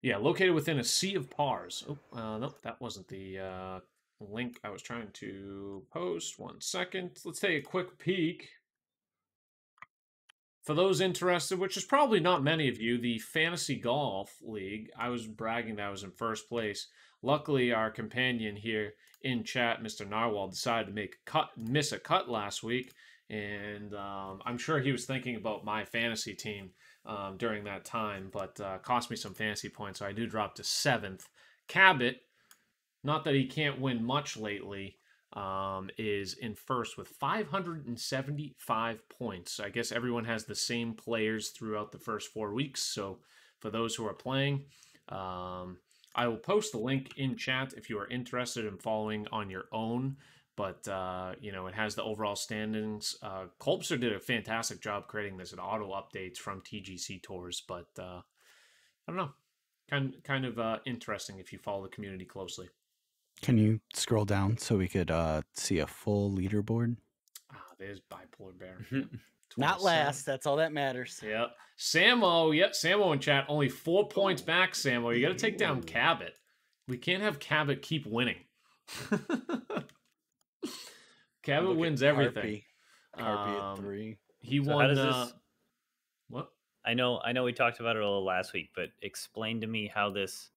Yeah, located within a sea of pars. Oh, uh, nope, that wasn't the uh, link I was trying to post. One second. Let's take a quick peek. for those interested, which is probably not many of you, the Fantasy Golf League, I was bragging that I was in first place. Luckily, our companion here in chat, Mr. Narwhal, decided to make a cut, miss a cut last week, and um, I'm sure he was thinking about my fantasy team um, during that time, but uh, cost me some fantasy points, so I do drop to seventh. Cabot, not that he can't win much lately, um, is in first with 575 points. I guess everyone has the same players throughout the first four weeks. So for those who are playing, um, I will post the link in chat if you are interested in following on your own. But uh, you know, it has the overall standings. Uh, Kolbster did a fantastic job creating this and auto updates from TGC tours. But uh, I don't know, kind kind of uh, interesting if you follow the community closely. Can you scroll down so we could uh, see a full leaderboard? Ah, there's bipolar bear. <laughs> Not last. That's all that matters. Yep. Samo, yep, Samo in chat. Only four points back, Samo. You got to take down Cabot. We can't have Cabot keep winning. <laughs> Cabot Look at wins everything. Carpy. Carpy Um, at three. He So how won. does Uh, this- what? I know, I know, we talked about it a little last week, but explain to me how this.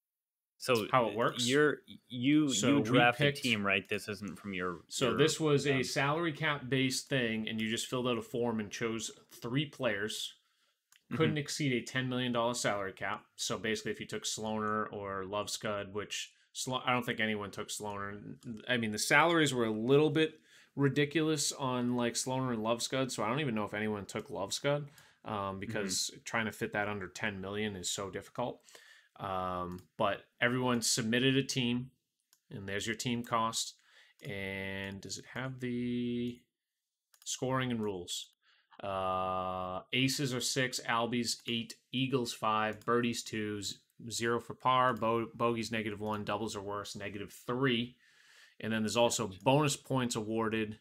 So How it works? You're you So you draft picked- a team, right? This isn't from your. So your, this was a um, salary cap based thing, and you just filled out a form and chose three players. Couldn't exceed a ten million dollar salary cap. So basically, if you took Sloaner or Love Scud, which I don't think anyone took Sloaner. I mean, the salaries were a little bit ridiculous on like Sloaner and Love Scud. So I don't even know if anyone took Love Scud um, because trying to fit that under ten million is so difficult. Um, but everyone submitted a team, and there's your team cost. And does it have the scoring and rules? Uh, aces are six, Albies eight, Eagles five, Birdies twos, zero for par, bo- bogeys negative one, doubles are worse, negative three. And then there's also bonus points awarded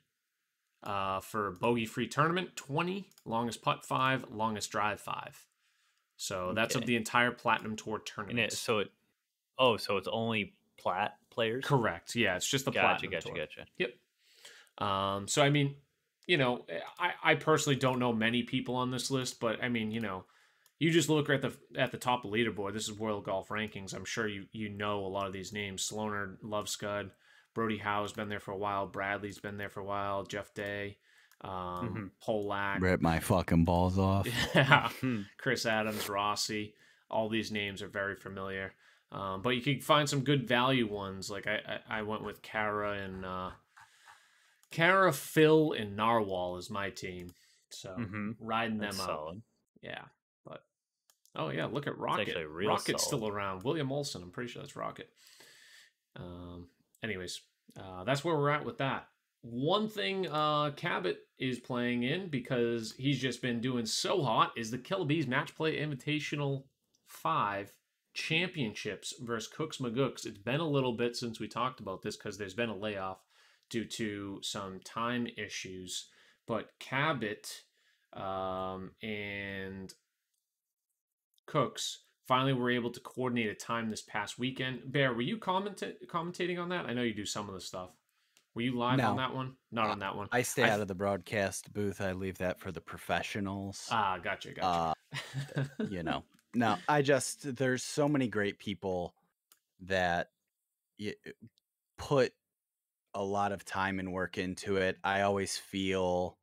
uh, for bogey free tournament 20, longest putt five, longest drive five. So that's of the entire Platinum Tour tournament. it, so it. Oh, so it's only plat players. Correct. Yeah, it's just the Gotcha, Platinum gotcha, Tour. gotcha. Yep. Um, so I mean, you know, I, I personally don't know many people on this list, but I mean, you know, you just look at the at the top of leaderboard. This is World Golf Rankings. I'm sure you you know a lot of these names. Sloaner, Love Scud, Brody Howe's been there for a while. Bradley's been there for a while. Jeff Day, um, Polak, Rip my fucking balls off. <laughs> <laughs> yeah, Hmm. Chris Adams, Rossi. All these names are very familiar. Um, but you can find some good value ones. Like I, I, I went with Kara and uh, Kara, Phil, and Narwhal is my team. So mm-hmm. riding them That's out. solid. Yeah. But oh yeah, look at Rocket. Rocket's solid. still around. William Olson, I'm pretty sure that's Rocket. Um anyways, uh that's where we're at with that. One thing uh Cabot is playing in because he's just been doing so hot is the Killer Bees Match Play Invitational 5 Championships versus Cooks McGooks. It's been a little bit since we talked about this because there's been a layoff due to some time issues. But Cabot um, and Cooks finally were able to coordinate a time this past weekend. Bear, were you commenta- commentating on that? I know you do some of the stuff. Were you live on that one? Not uh, on that one. I stay I out of the broadcast booth. I leave that for the professionals. Ah, gotcha, uh, gotcha. you <laughs> know, no, I just there's so many great people that y- uh, put a lot of time and work into it. I always feel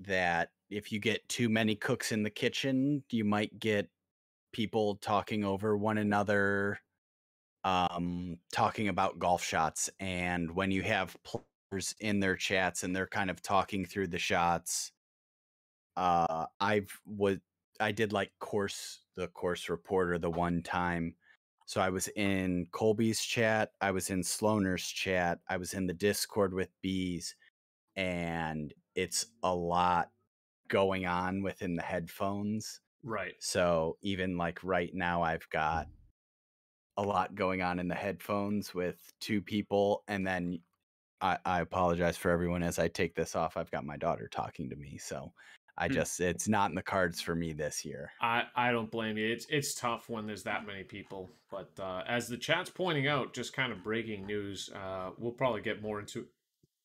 that if you get too many cooks in the kitchen, you might get people talking over one another um talking about golf shots and when you have players in their chats and they're kind of talking through the shots uh i've was i did like course the course reporter the one time so i was in colby's chat i was in sloaner's chat i was in the discord with bees and it's a lot going on within the headphones right. so even like right now, I've got a lot going on in the headphones with two people, and then I, I apologize for everyone as I take this off. I've got my daughter talking to me, so I Hmm. just it's not in the cards for me this year. I, I don't blame you. It's it's tough when there's that many people. But uh, as the chat's pointing out, just kind of breaking news. Uh, we'll probably get more into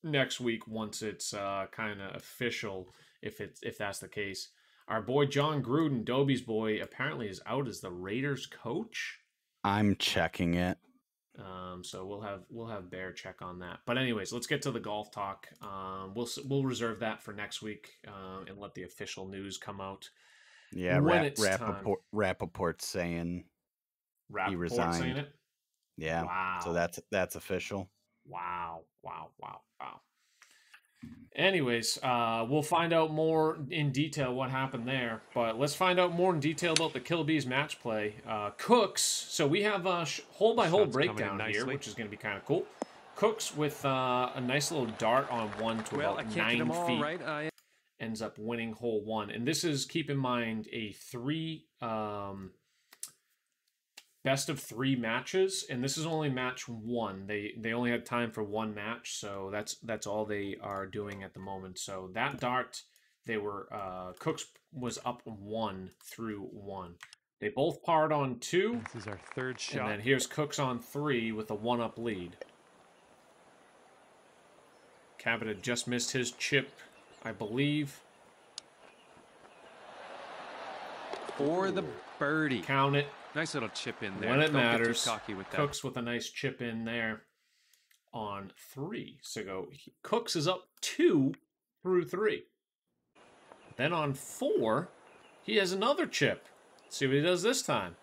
next week once it's uh, kind of official, if it's if that's the case. Our boy Jon Gruden, Dobie's boy, apparently is out as the Raiders coach. I'm checking it. Um, so we'll have we'll have Bear check on that. But anyways, let's get to the golf talk. Um, we'll we'll reserve that for next week uh, and let the official news come out. Yeah, When Rap, it's. Rapoport, saying, Rapoport resigned. saying it. yeah. Wow. So that's that's official. Wow, wow, wow, wow. Anyways, uh, we'll find out more in detail what happened there. But let's find out more in detail about the Kill Bees match play. Uh, Cooks. So we have a sh- hole by hole Shots breakdown here, which is going to be kind of cool. Cooks with uh, a nice little dart on one to Well, about nine all feet. right. I Ends up winning hole one, and this is keep in mind a three um, best of three matches, and this is only match one. They they only had time for one match, so that's that's all they are doing at the moment. So that dart, they were uh, Cooks was up one through one. They both parred on two, This is our third and shot. then here's Cooks on three with a one up lead. Cabot had just missed his chip, I believe. For the birdie. Count it. Nice little chip in there. when it Don't matters. cocky with that. Cooks with a nice chip in there on three. So go Cooks is up two through three. Then on four, he has another chip. See what he does this time.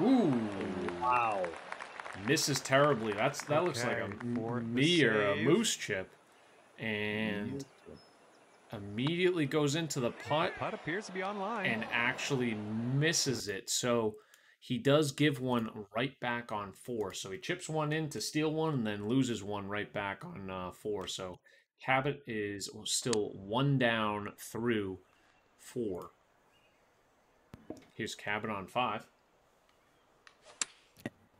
Ooh. Wow. Misses terribly. That's that looks like a Okay, m- for the me or a moose chip. And immediately goes into the putt Putt appears to be online. and actually misses it. So he does give one right back on four. So he chips one in to steal one and then loses one right back on uh, four. So Cabot is still one down through four. Here's Cabot on five.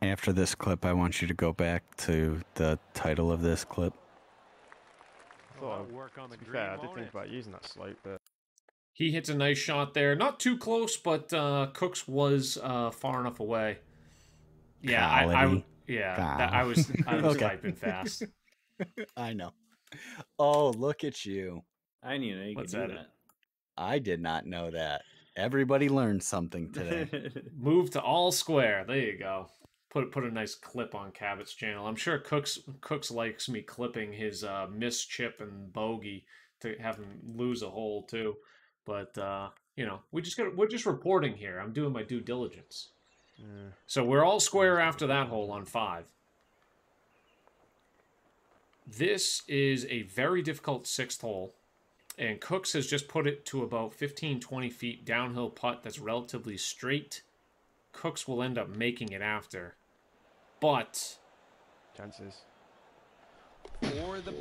After this clip, I want you to go back to the title of this clip. A lot of work on the To be green. fair, I did think it? about using that slope, but He hits a nice shot there. Not too close, but uh, Cooks was uh, far enough away. Yeah, I, I yeah, that, I was I was <laughs> Okay. typing fast. <laughs> I know. Oh, look at you. I didn't even know you What's could do that? I did not know that. Everybody learned something today. <laughs> Move to all square. There you go. Put put a nice clip on Cabot's channel. I'm sure Cooks Cooks likes me clipping his uh, miss chip and bogey to have him lose a hole too. But uh, you know, we just got we're just reporting here. I'm doing my due diligence. So we're all square after that hole on five. This is a very difficult sixth hole, and Cooks has just put it to about 15 20 feet downhill putt that's relatively straight. Cooks will end up making it after. But chances. For the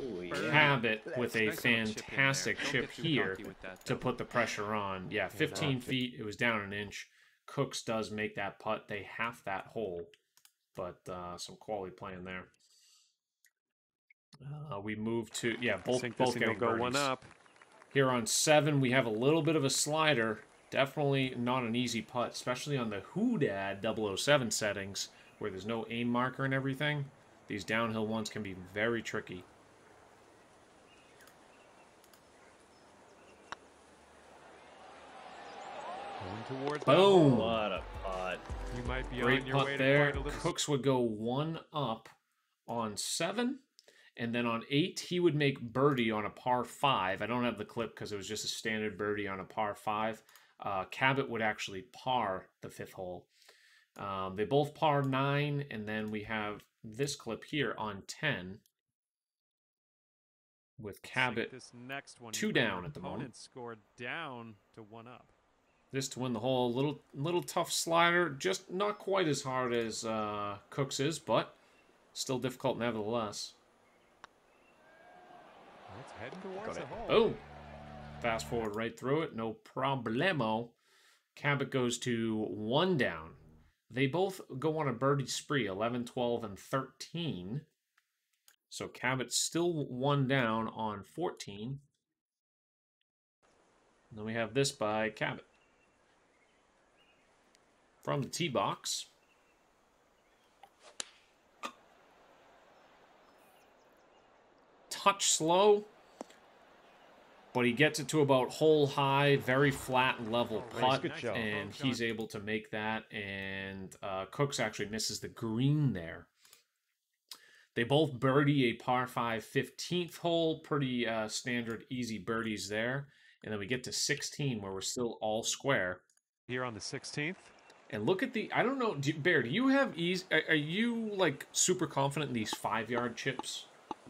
Cabot with a Nice chip fantastic chip here cocky with that, to put the pressure on. Yeah, 15 feet. It was down an inch. Cooks does make that putt. They half that hole, but uh, some quality playing there. Uh, we move to yeah, both both getting go one up. Here on seven, we have a little bit of a slider. Definitely not an easy putt, especially on the Hoodad 007 settings where there's no aim marker and everything. These downhill ones can be very tricky. Towards Boom. What a pot. You might be Great on your putt way there. to quite little Cooks would go one up on seven, and then on eight he would make birdie on a par five. I don't have the clip because it was just a standard birdie on a par five. Uh, Cabot would actually par the fifth hole. Um, they both par nine, and then we have this clip here on ten with Let's Cabot. This next one, two you got your down at the moment. opponent Scored down to one up. This to win the hole. Little little tough slider, just not quite as hard as uh, Cooks is, but still difficult nevertheless. It's heading towards Got the it. hole. Boom. Fast forward right through it, no problemo. Cabot goes to one down. They both go on a birdie spree 11, 12, and 13. So Cabot's still one down on 14. then we have this by Cabot. From the tee box. touch slow, but he gets it to about hole high, very flat and level Oh, nice. putt, Good and Well he's able to make that. And uh, Cooks actually misses the green there. They both birdie a par 5 15th hole, pretty uh, standard, easy birdies there. And then we get to 16 where we're still all square. Here on the 16th. And look at the. I don't know, do, Bear. Do you have ease? Are, are you like super confident in these five yard chips?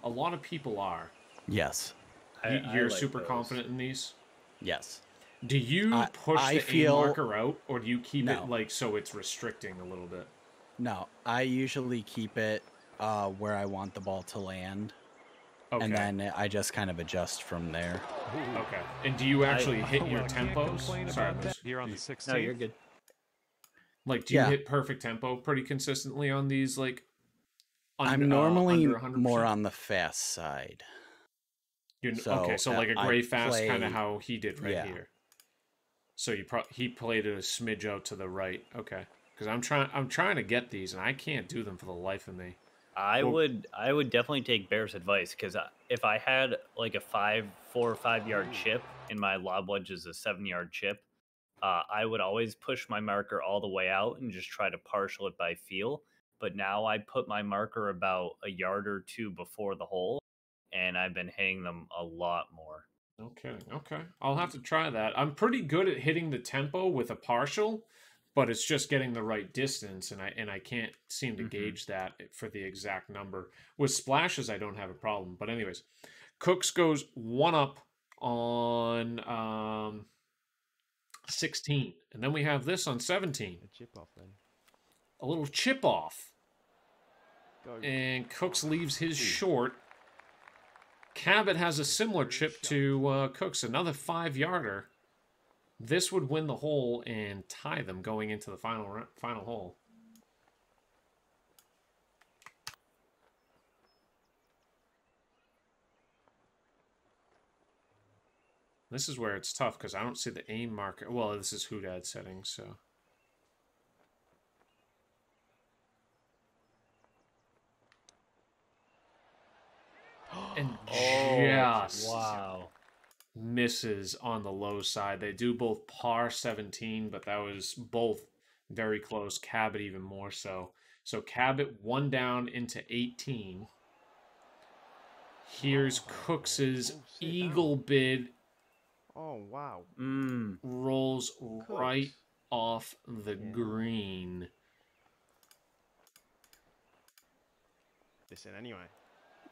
A lot of people are. Yes. I- You, I you're like super those. confident in these. Yes. Do you I- push I the feel- A marker out, or do you keep No. it like so it's restricting a little bit? No, I usually keep it uh, where I want the ball to land, Okay. and then I just kind of adjust from there. okay. And do you actually hit Well, your I tempos? Sorry, about Moose. that. Here on the 16th. No, you're good. Like, do you Yeah. hit perfect tempo pretty consistently on these? Like, under, I'm uh, normally under more on the fast side. You're, So, okay, so uh, like a gray fast, kind of how he did right yeah. here. So you pro- he played it a smidge out to the right. Okay, because I'm trying I'm trying to get these and I can't do them for the life of me. I Well- would I would definitely take Bear's advice because if I had like a five, four or five yard chip and my lob wedge is a seven yard chip, uh, I would always push my marker all the way out and just try to partial it by feel. But now I put my marker about a yard or two before the hole, and I've been hitting them a lot more. Okay, okay, I'll have to try that. I'm pretty good at hitting the tempo with a partial, but it's just getting the right distance, and I and I can't seem to Mhm. gauge that for the exact number. With splashes, I don't have a problem. But anyways, Cooks goes one up on um, 16, and then we have this on 17. A chip off then. a little chip off, Go. and Cooks leaves his short. Cabot has a similar chip to uh, Cooks, another five yarder. This would win the hole and tie them going into the final final hole. This is where it's tough because I don't see the aim marker. Well, this is Hoodad settings, so. And just wow. misses on the low side. They do both par 17, but that was both very close. Cabot even more so. So Cabot one down into 18. Here's Cooks's Oh, sit eagle bid Oh wow. Mm. rolls right off the Yeah. green. Listen anyway.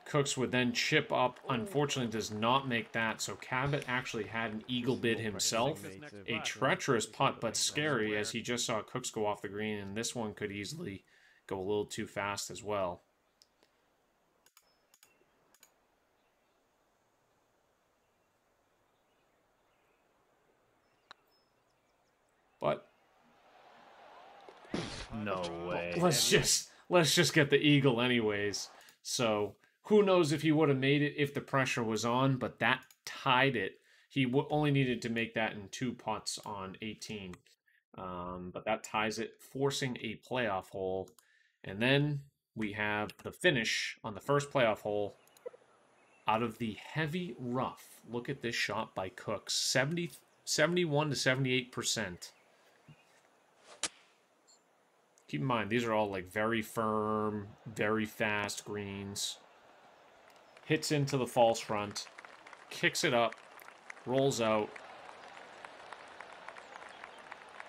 Cooks would then chip up. Oh. Unfortunately, does not make that. So Cabot actually had an eagle bid himself. A treacherous putt, but scary as he just saw Cooks go off the green, and this one could easily go a little too fast as well. But No way. let's just let's just get the eagle anyways. So who knows if he would have made it if the pressure was on, but that tied it. He w- only needed to make that in two putts on 18, um, but that ties it, forcing a playoff hole. And then we have the finish on the first playoff hole out of the heavy rough. Look at this shot by Cooks 70, 71 to 78 percent. Keep in mind, these are all like very firm, very fast greens. Hits into the false front, kicks it up, rolls out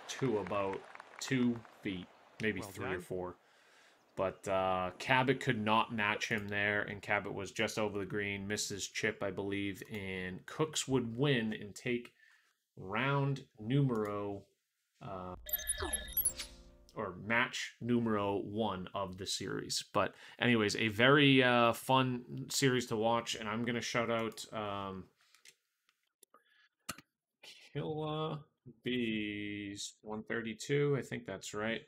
to about two feet, maybe Well three or four. But uh, Cabot could not match him there, and Cabot was just over the green, missed his chip, I believe, and Cooks would win and take round numero uh, or match numero one of the series. But anyways, a very uh, fun series to watch, and I'm gonna shout out um, Killa Bees 132. I think that's right.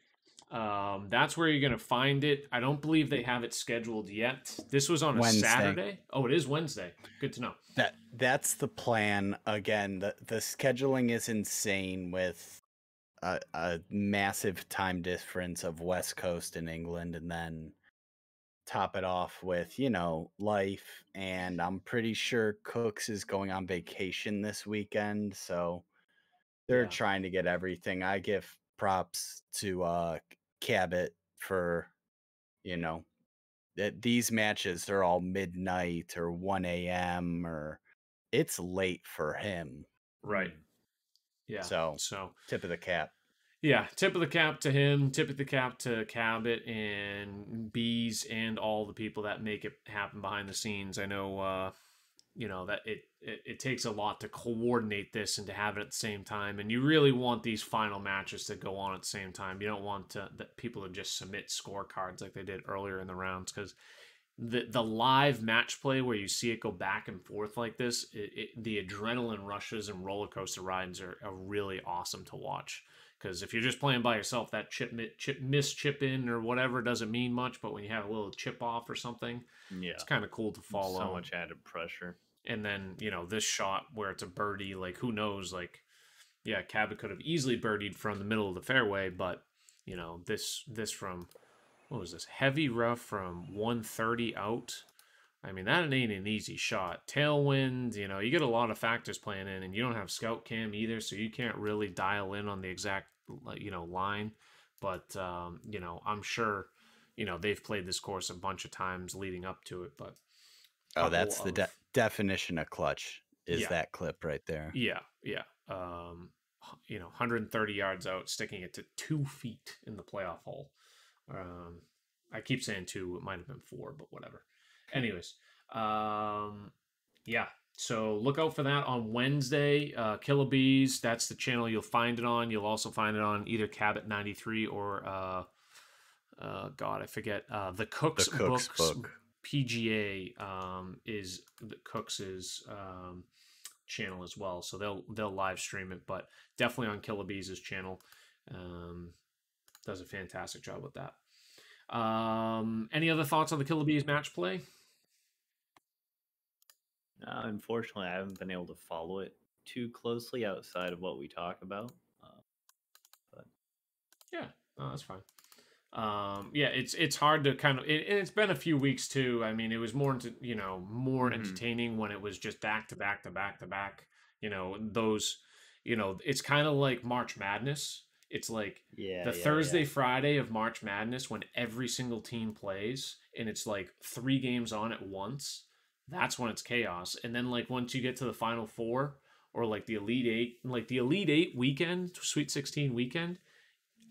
Um, that's where you're gonna find it. I don't believe they have it scheduled yet. This was on a Wednesday. Saturday. Oh, it is Wednesday. Good to know. That that's the plan. Again, the the scheduling is insane with a, a massive time difference of West Coast in England and then top it off with, you know, life. And I'm pretty sure Cooks is going on vacation this weekend. So they're Yeah. trying to get everything. I give props to uh Cabot for, you know, that these matches are all midnight or 1 a.m. or it's late for him. Right. Yeah. So so tip of the cap. Yeah, tip of the cap to him, tip of the cap to Cabot and Bees and all the people that make it happen behind the scenes. I know uh you know that it, it it takes a lot to coordinate this and to have it at the same time and you really want these final matches to go on at the same time. You don't want to, that people to just submit scorecards like they did earlier in the rounds cuz the the live match play where you see it go back and forth like this, it, it, the adrenaline rushes and roller coaster rides are, are really awesome to watch. Because if you're just playing by yourself, that chip, chip miss chip in or whatever doesn't mean much. But when you have a little chip off or something, Yeah. it's kind of cool to follow. So much added pressure. And then you know this shot where it's a birdie, like who knows? Like, yeah, Cabot could have easily birdied from the middle of the fairway, but you know this this from what was this heavy rough from 130 out. I mean that ain't an easy shot. Tailwind, you know, you get a lot of factors playing in, and you don't have scout cam either, so you can't really dial in on the exact you know line. But um, you know, I'm sure you know they've played this course a bunch of times leading up to it, but Oh, that's the de- definition of clutch is Yeah. that clip right there. Yeah, yeah. Um, you know, 130 yards out, sticking it to two feet in the playoff hole. Um, I keep saying two, it might have been four, but whatever. Anyways, um, yeah. So look out for that on Wednesday. Uh, Killer Bees, that's the channel you'll find it on. You'll also find it on either Cabot 93 or, uh, uh, God, I forget, uh, the Cooks, The Cooks Books book. PGA um, is the Cooks's um, channel as well, so they'll they'll live stream it. But definitely on Killer Bees' channel, um, does a fantastic job with that. Um, any other thoughts on the Killer Bees match play? Uh, unfortunately, I haven't been able to follow it too closely outside of what we talk about. Uh, Yeah, no, that's fine. Um, yeah, it's it's hard to kind of. It, it's been a few weeks too. I mean, it was more into you know more Mhm. entertaining when it was just back to back to back to back. You know those. You know, it's kind of like March Madness. It's like yeah, the yeah, Thursday, yeah. Friday of March Madness when every single team plays and it's like three games on at once. That's when it's chaos. And then like once you get to the final four or like the Elite Eight, like the Elite Eight weekend, Sweet 16 weekend,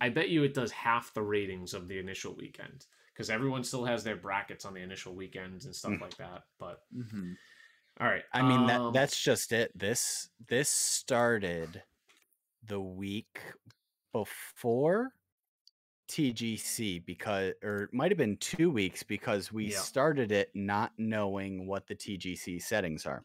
I bet you it does half the ratings of the initial weekend because everyone still has their brackets on the initial weekends and stuff Mm. like that. But Mhm. all right. I mean um, that that's just it. This this started the week before TGC because or it might have been 2 weeks because we Yeah. started it not knowing what the TGC settings are.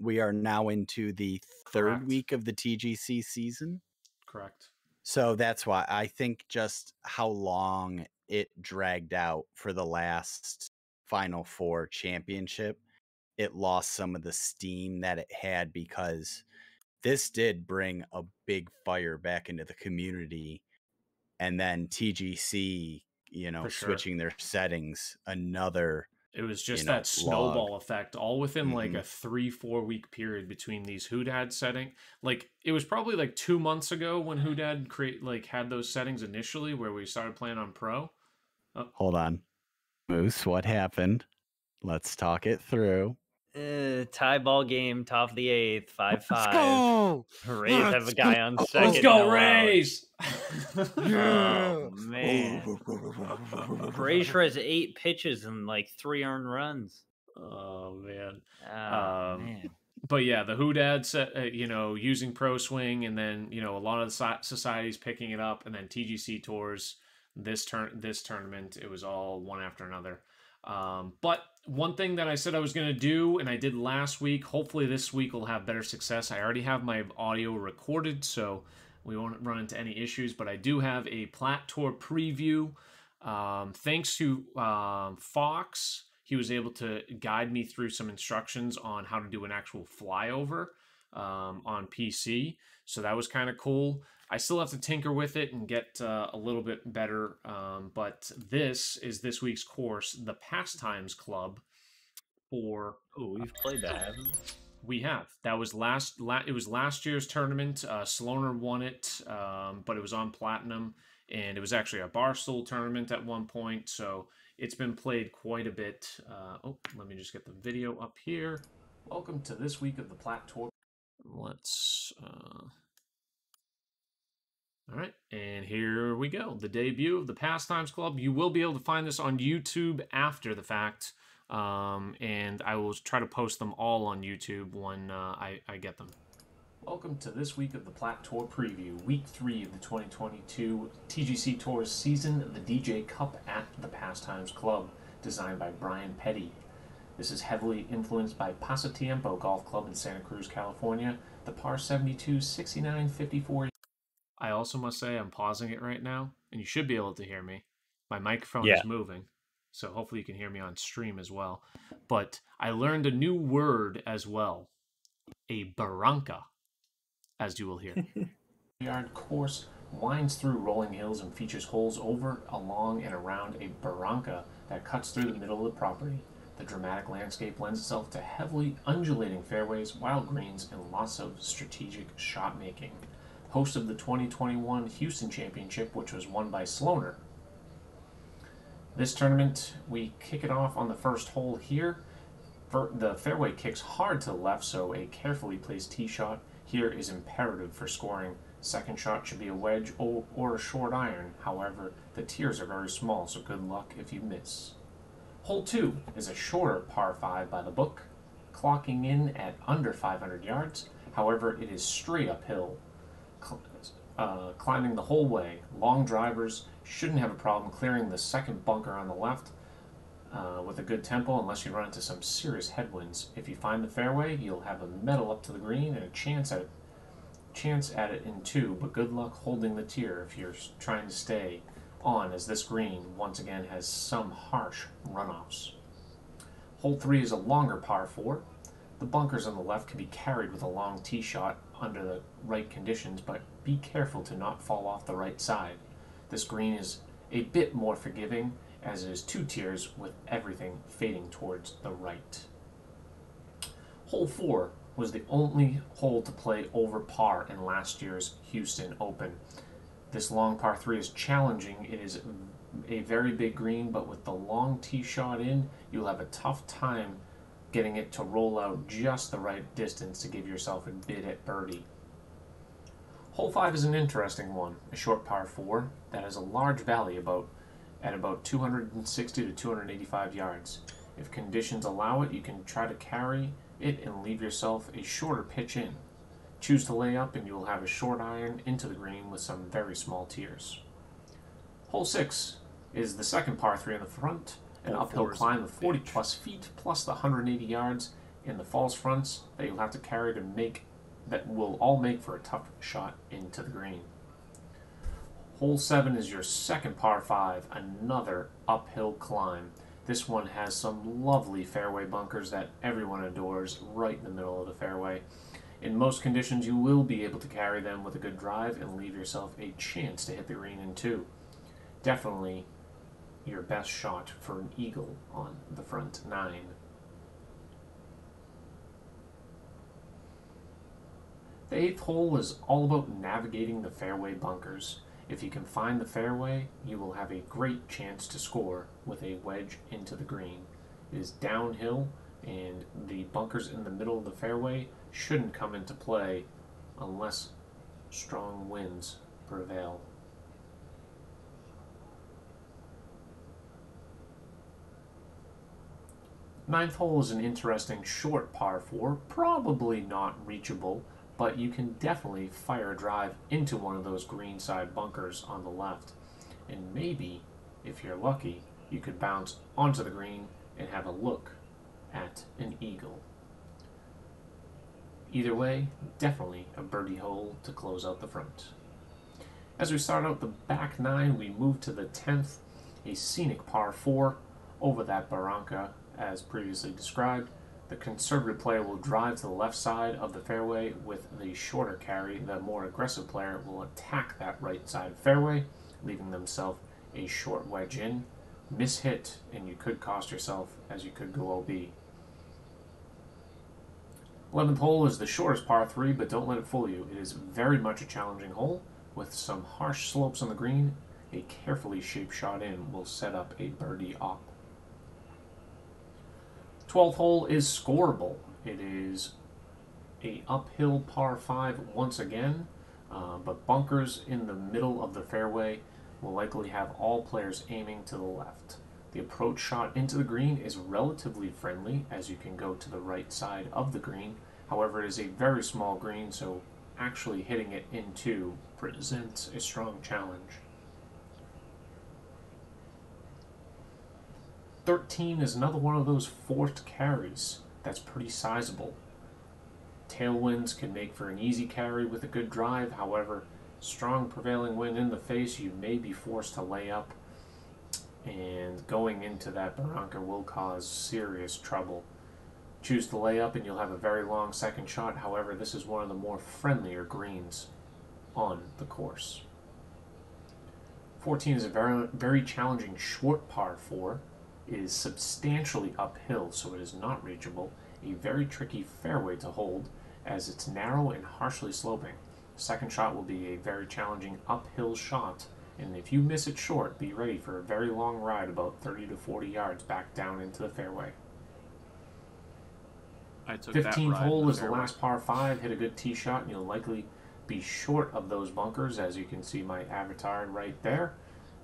We are now into the third Correct. week of the TGC season. correct. So that's why I think just how long it dragged out for the last Final Four championship, it lost some of the steam that it had because this did bring a big fire back into the community. And then TGC, you know, sure. switching their settings, another. It was just know, that snowball log. effect, all within like Mhm. a three, four week period between these Hoodad setting. Like it was probably like two months ago when Hoodad create like had those settings initially where we started playing on pro. Hold on. Moose, what happened? Let's talk it through. Uh, tie ball game, top of the eighth, five five. go! Rays have a guy go! on Let's second. Let's go no out. Rays! <laughs> Oh man, Frazier has eight pitches and like three earned runs. oh man. Oh Um, man, but yeah, the Hoodad set, uh, you know, using Pro Swing, and then you know a lot of the so- societies picking it up, and then TGC tours. This turn, this tournament, it was all one after another. Um, but one thing that I said I was going to do, and I did last week. Hopefully, this week will have better success. I already have my audio recorded, so we won't run into any issues. But I do have a Plat Tour preview. Um, thanks to um, Fox, he was able to guide me through some instructions on how to do an actual flyover um, on PC. So that was kind of cool. I still have to tinker with it and get uh, a little bit better. Um, but this is this week's course, the Pastimes Club. For oh, we've played that, we? We have. That was last. La- it was last year's tournament. Uh, Sloaner won it, um, but it was on platinum, and it was actually a barstool tournament at one point. So it's been played quite a bit. Uh, oh, let me just get the video up here. Welcome to this week of the Plat Tour. Let's. Uh... All right, and here we go. The debut of the Pastimes Club. You will be able to find this on YouTube after the fact, um, and I will try to post them all on YouTube when uh, I, I get them. Welcome to this week of the Plat Tour preview, week three of the 2022 TGC Tours season, the DJ Cup at the Pastimes Club, designed by Brian Petty. This is heavily influenced by Pasatiempo Golf Club in Santa Cruz, California, the par 72 69 54. I also must say I'm pausing it right now, and you should be able to hear me. My microphone Yeah. is moving, so hopefully you can hear me on stream as well. But I learned a new word as well a barranca, as you will hear. <laughs> yard course winds through rolling hills and features holes over, along, and around a barranca that cuts through the middle of the property. The dramatic landscape lends itself to heavily undulating fairways, wild greens, and lots of strategic shot making. Host of the 2021 Houston Championship, which was won by Sloaner. This tournament, we kick it off on the first hole here. The fairway kicks hard to the left, so a carefully placed tee shot here is imperative for scoring. Second shot should be a wedge or, or a short iron. However, the tiers are very small, so good luck if you miss. Hole 2 is a shorter par 5 by the book, clocking in at under 500 yards. However, it is straight uphill. Uh, climbing the whole way, long drivers shouldn't have a problem clearing the second bunker on the left uh, with a good tempo unless you run into some serious headwinds. If you find the fairway, you'll have a metal up to the green and a chance at it, chance at it in two, but good luck holding the tier if you're trying to stay on as this green once again has some harsh runoffs. Hole 3 is a longer par 4. The bunkers on the left can be carried with a long tee shot under the right conditions, but be careful to not fall off the right side. This green is a bit more forgiving as it is two tiers with everything fading towards the right. Hole 4 was the only hole to play over par in last year's Houston Open. This long par 3 is challenging. It is a very big green, but with the long tee shot in, you'll have a tough time getting it to roll out just the right distance to give yourself a bid at birdie. Hole 5 is an interesting one, a short par 4 that has a large valley about at about 260 to 285 yards. If conditions allow it, you can try to carry it and leave yourself a shorter pitch in. Choose to lay up and you will have a short iron into the green with some very small tiers. Hole 6 is the second par 3 on the front, an uphill climb of 40 big. plus feet plus the 180 yards in the false fronts that you'll have to carry to make that will all make for a tough shot into the green. Hole 7 is your second par 5, another uphill climb. This one has some lovely fairway bunkers that everyone adores right in the middle of the fairway. In most conditions, you will be able to carry them with a good drive and leave yourself a chance to hit the green in two. Definitely your best shot for an eagle on the front nine. The eighth hole is all about navigating the fairway bunkers. If you can find the fairway, you will have a great chance to score with a wedge into the green. It is downhill, and the bunkers in the middle of the fairway shouldn't come into play unless strong winds prevail. Ninth hole is an interesting short par 4, probably not reachable, but you can definitely fire a drive into one of those greenside bunkers on the left. And maybe, if you're lucky, you could bounce onto the green and have a look at an eagle. Either way, definitely a birdie hole to close out the front. As we start out the back nine, we move to the 10th, a scenic par 4 over that barranca as previously described. The conservative player will drive to the left side of the fairway with the shorter carry. The more aggressive player will attack that right side fairway, leaving themselves a short wedge in. Miss hit, and you could cost yourself as you could go OB. 11th hole is the shortest par 3, but don't let it fool you. It is very much a challenging hole with some harsh slopes on the green. A carefully shaped shot in will set up a birdie op. 12th hole is scoreable. It is a uphill par 5 once again, uh, but bunkers in the middle of the fairway will likely have all players aiming to the left. The approach shot into the green is relatively friendly as you can go to the right side of the green. However, it is a very small green, so actually hitting it into presents a strong challenge. 13 is another one of those forced carries that's pretty sizable. Tailwinds can make for an easy carry with a good drive, however, strong prevailing wind in the face, you may be forced to lay up, and going into that barranca will cause serious trouble. Choose to lay up, and you'll have a very long second shot. However, this is one of the more friendlier greens on the course. 14 is a very, very challenging short par 4. Is substantially uphill, so it is not reachable. A very tricky fairway to hold, as it's narrow and harshly sloping. Second shot will be a very challenging uphill shot, and if you miss it short, be ready for a very long ride about 30 to 40 yards back down into the fairway. I took 15th ride hole is the fairway. last par 5. Hit a good tee shot, and you'll likely be short of those bunkers, as you can see my avatar right there.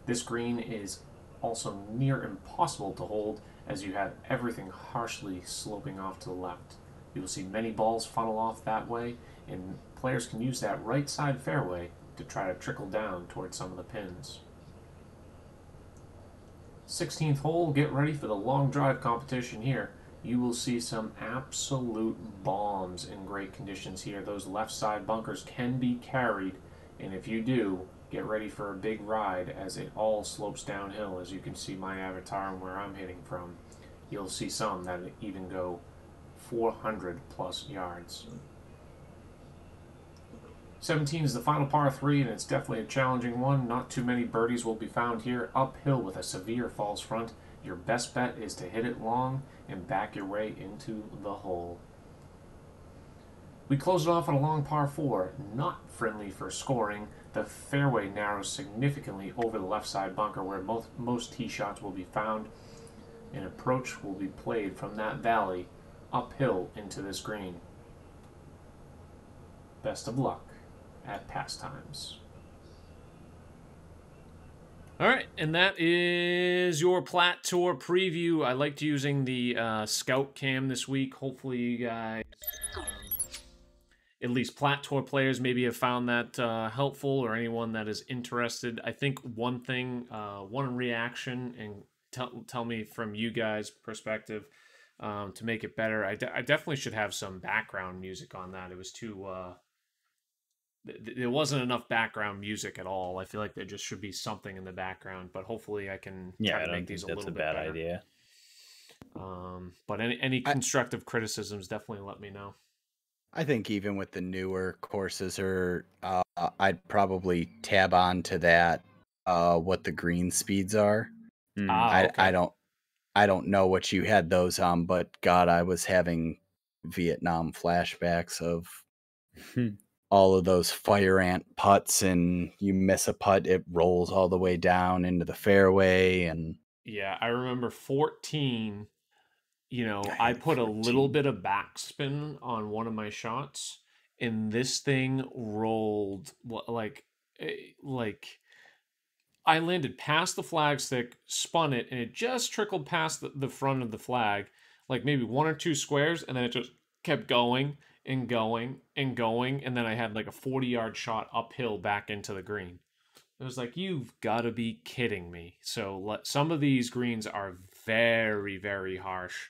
This green is also near impossible to hold, as you have everything harshly sloping off to the left. You will see many balls funnel off that way, and players can use that right side fairway to try to trickle down towards some of the pins. 16th hole, get ready for the long drive competition here. You will see some absolute bombs in great conditions here. Those left side bunkers can be carried, and if you do, get ready for a big ride as it all slopes downhill. As you can see my avatar and where I'm hitting from, you'll see some that even go 400 plus yards. 17 is the final par 3, and it's definitely a challenging one. Not too many birdies will be found here. Uphill with a severe false front. Your best bet is to hit it long and back your way into the hole. We close it off on a long par 4, not friendly for scoring. The fairway narrows significantly over the left side bunker where most, most tee shots will be found. An approach will be played from that valley uphill into this green. Best of luck at pastimes. All right, and that is your Plat Tour preview. I liked using the uh, Scout Cam this week. Hopefully, you guys, at least Plat Tour players, maybe have found that uh, helpful, or anyone that is interested. I think one thing, uh, one reaction, and tell tell me from you guys' perspective um, to make it better. I, de- I definitely should have some background music on that. It was too. Uh, th- there wasn't enough background music at all. I feel like there just should be something in the background, but hopefully I can Yeah, try I to don't make these a little a bit bad better. idea. Um, but any any constructive criticisms, definitely let me know. I think even with the newer courses, or uh, I'd probably tab on to that uh, what the green speeds are. Hmm. Ah, I, okay. I don't I don't know what you had those on, but God, I was having Vietnam flashbacks of all of those fire ant putts, and you miss a putt, it rolls all the way down into the fairway, and Yeah, I remember 14. You know, I I put a little bit of backspin on one of my shots, and this thing rolled like, eh, like I landed past the flagstick, spun it, and it just trickled past the, the front of the flag, like maybe one or two squares, and then it just kept going and going and going, and then I had like a 40 yard shot uphill back into the green. It was like, you've got to be kidding me. So let, some of these greens are very, very harsh.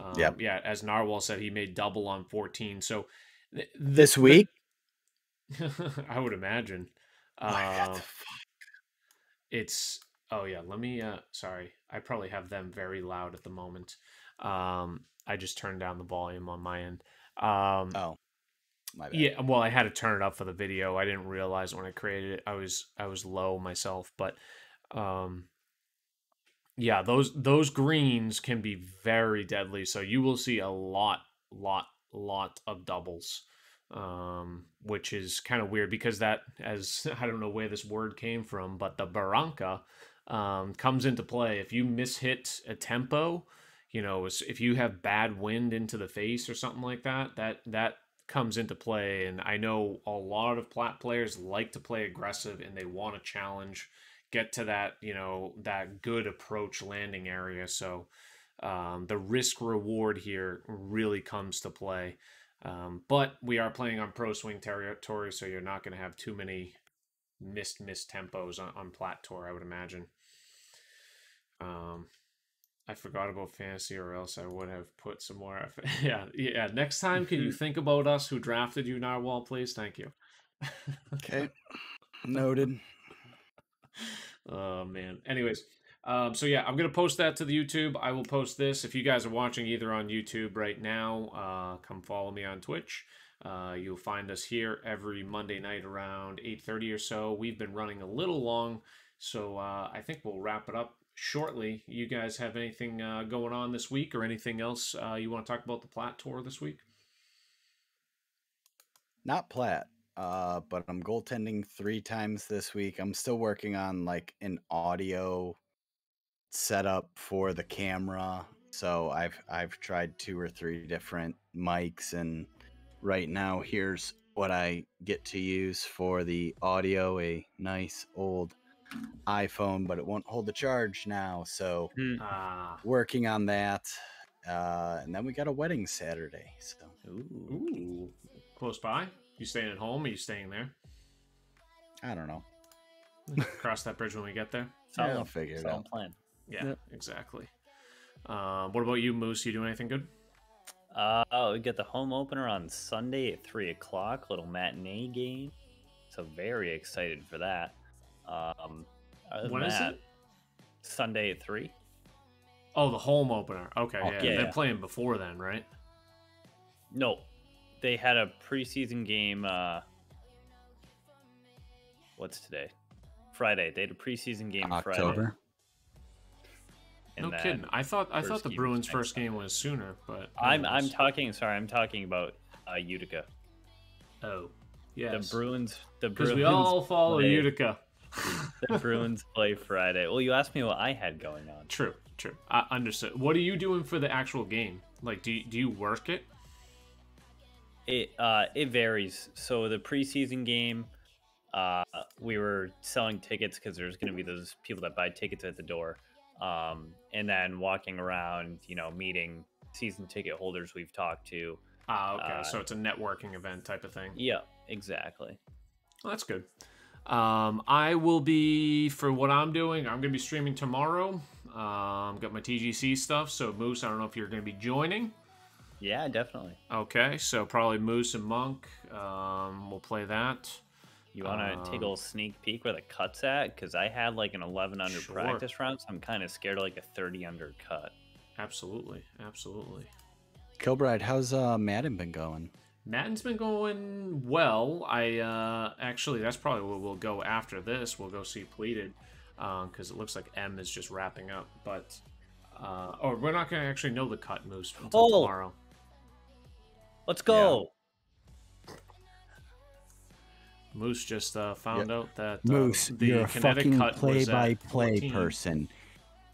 Um, Yep. Yeah, as Narwhal said, he made double on 14. So th- th- this week, <laughs> I would imagine. Uh, it's oh yeah. Let me. Uh, sorry, I probably have them very loud at the moment. Um, I just turned down the volume on my end. Um, Oh, my bad. yeah, well, I had to turn it up for the video. I didn't realize when I created it, I was I was low myself, but um, yeah, those those greens can be very deadly. So you will see a lot, lot, lot of doubles, um, which is kind of weird because that, as <laughs> I don't know where this word came from, but the barranca um, comes into play if you mishit a tempo. You know, if you have bad wind into the face or something like that, that that comes into play. And I know a lot of plat players like to play aggressive and they want to challenge, get to that, you know, that good approach landing area. So um, the risk reward here really comes to play. Um, but we are playing on pro swing territory, so you're not going to have too many missed missed tempos on, on plat tour, I would imagine. Um, I forgot about fantasy, or else I would have put some more effort. <laughs> yeah, yeah. Next time, can you think about us who drafted you, Narwhal, please? Thank you. Okay. <laughs> Noted. Oh man. Anyways, um, so yeah, I'm gonna post that to the YouTube. I will post this if you guys are watching either on YouTube right now. Uh, come follow me on Twitch. Uh, you'll find us here every Monday night around 8:30 or so. We've been running a little long, so uh, I think we'll wrap it up shortly. You guys have anything uh, going on this week, or anything else uh, you want to talk about the Plat Tour this week? Not plat, uh, but I'm goaltending three times this week. I'm still working on like an audio setup for the camera. So I've I've tried two or three different mics and right now here's what I get to use for the audio, a nice old iPhone, but it won't hold the charge now. So Ah, working on that. Uh, and then we got a wedding Saturday. So ooh, close by. You staying at home? Or you staying there? I don't know. <laughs> Cross that bridge when we get there. Yeah, I'll figure it out. plan. Yeah, Yep. exactly. Um, what about you, Moose? You doing anything good? Uh, oh, we get the home opener on Sunday at three o'clock. Little matinee game. So very excited for that. Um, other than When is that, it? Sunday at three. Oh, the home opener. Okay, Oh, yeah, yeah, they're yeah. playing before then, right? No, they had a preseason game. Uh, what's today? Friday. They had a preseason game Friday. October. and no kidding. I thought I thought the Bruins' first game was sooner, but I'm I'm talking. Sorry, I'm talking about uh, Utica. oh yes The Bruins. The because Bruins. we all follow play- Utica. <laughs> The Bruins play Friday. Well, you asked me what I had going on. True, true. I understood. What are you doing for the actual game? Like, do you, do you work it? It uh it varies. So the preseason game, uh, we were selling tickets because there's going to be those people that buy tickets at the door, um, and then walking around, you know, meeting season ticket holders we've talked to. Ah, okay. Uh, so it's a networking event type of thing. Yeah, exactly. Well, that's good. Um, I will be for what I'm doing. I'm gonna be streaming tomorrow. Um, got my TGC stuff. So Moose, I don't know if you're gonna be joining. Yeah, definitely. Okay, so probably Moose and Monk. Um, we'll play that. You want to take a Um, little sneak peek where the cut's at? Because I had like an 11 under Sure. practice round, so I'm kind of scared of like a 30 under cut. Absolutely, absolutely. Kilbride, how's uh Madden been going? Madden's been going well. I uh, actually, that's probably where we'll go after this. We'll go see Pleated because it looks like M is just wrapping up. But uh, or we're not going to actually know the cut moves until Oh! tomorrow. Let's go. Moose just uh, found out that uh, Moose, the you're a fucking cut was at play-by-play 14. person.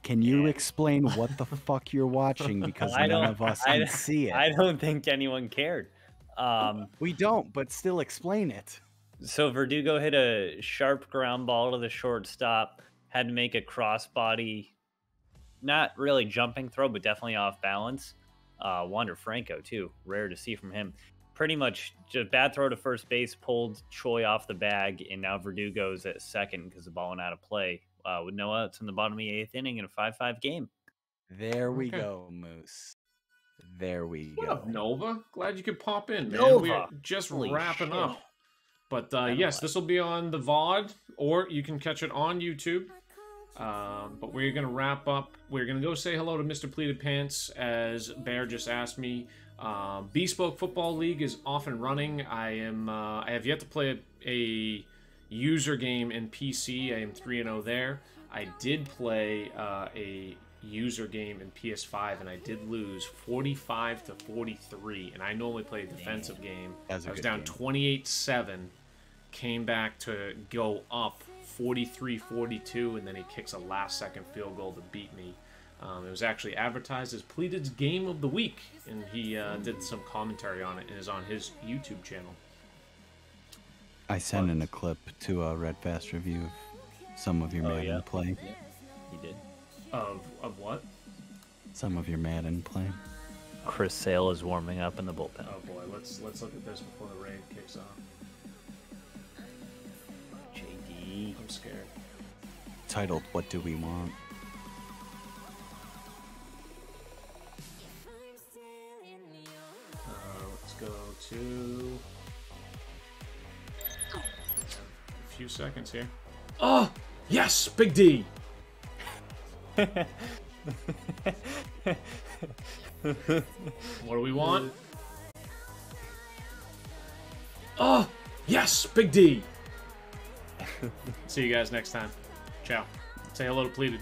Can you explain what the <laughs> fuck you're watching? Because I none don't- of us <laughs> I can don't- see it. I don't think anyone cared. Um, we don't, but still explain it. So Verdugo hit a sharp ground ball to the shortstop. Had to make a crossbody, not really jumping throw, but definitely off balance. Uh, Wander Franco too, rare to see from him. Pretty much just bad throw to first base, pulled Choi off the bag, and now Verdugo's at second because the ball went out of play. Uh, with no outs in the bottom of the eighth inning in a five-five game. There we Okay. go, Moose. There we What go. up, Nova? Glad you could pop in, man. Nova! We're just Holy wrapping shit. up. But uh, yes, this will be on the VOD, or you can catch it on YouTube. Um, but we're gonna wrap up. We're gonna go say hello to Mr. Pleated Pants, as Bear just asked me. Uh, Bespoke Football League is off and running. I am. Uh, I have yet to play a, a user game in PC. I am three and zero there. I did play uh, a user game in PS5 and I did lose 45 to 43. And I normally play a defensive game. That's a I was down 28 7, came back to go up 43 42, and then he kicks a last second field goal to beat me. Um, it was actually advertised as Pleated's Game of the Week, and he uh, did some commentary on it and is on his YouTube channel. I sent in a clip to a Red Fast review of some of your Oh, Madden yeah? play. He did. Of, of what? Some of your Madden play. Chris Sale is warming up in the bullpen. Oh boy, let's let's look at this before the raid kicks off. JD. I'm scared. Titled "What Do We Want." Uh, let's go to a few seconds here. Oh yes, Big D. what do we want? Oh yes, Big D. <laughs> See you guys next time. Ciao. Say hello to Pleated.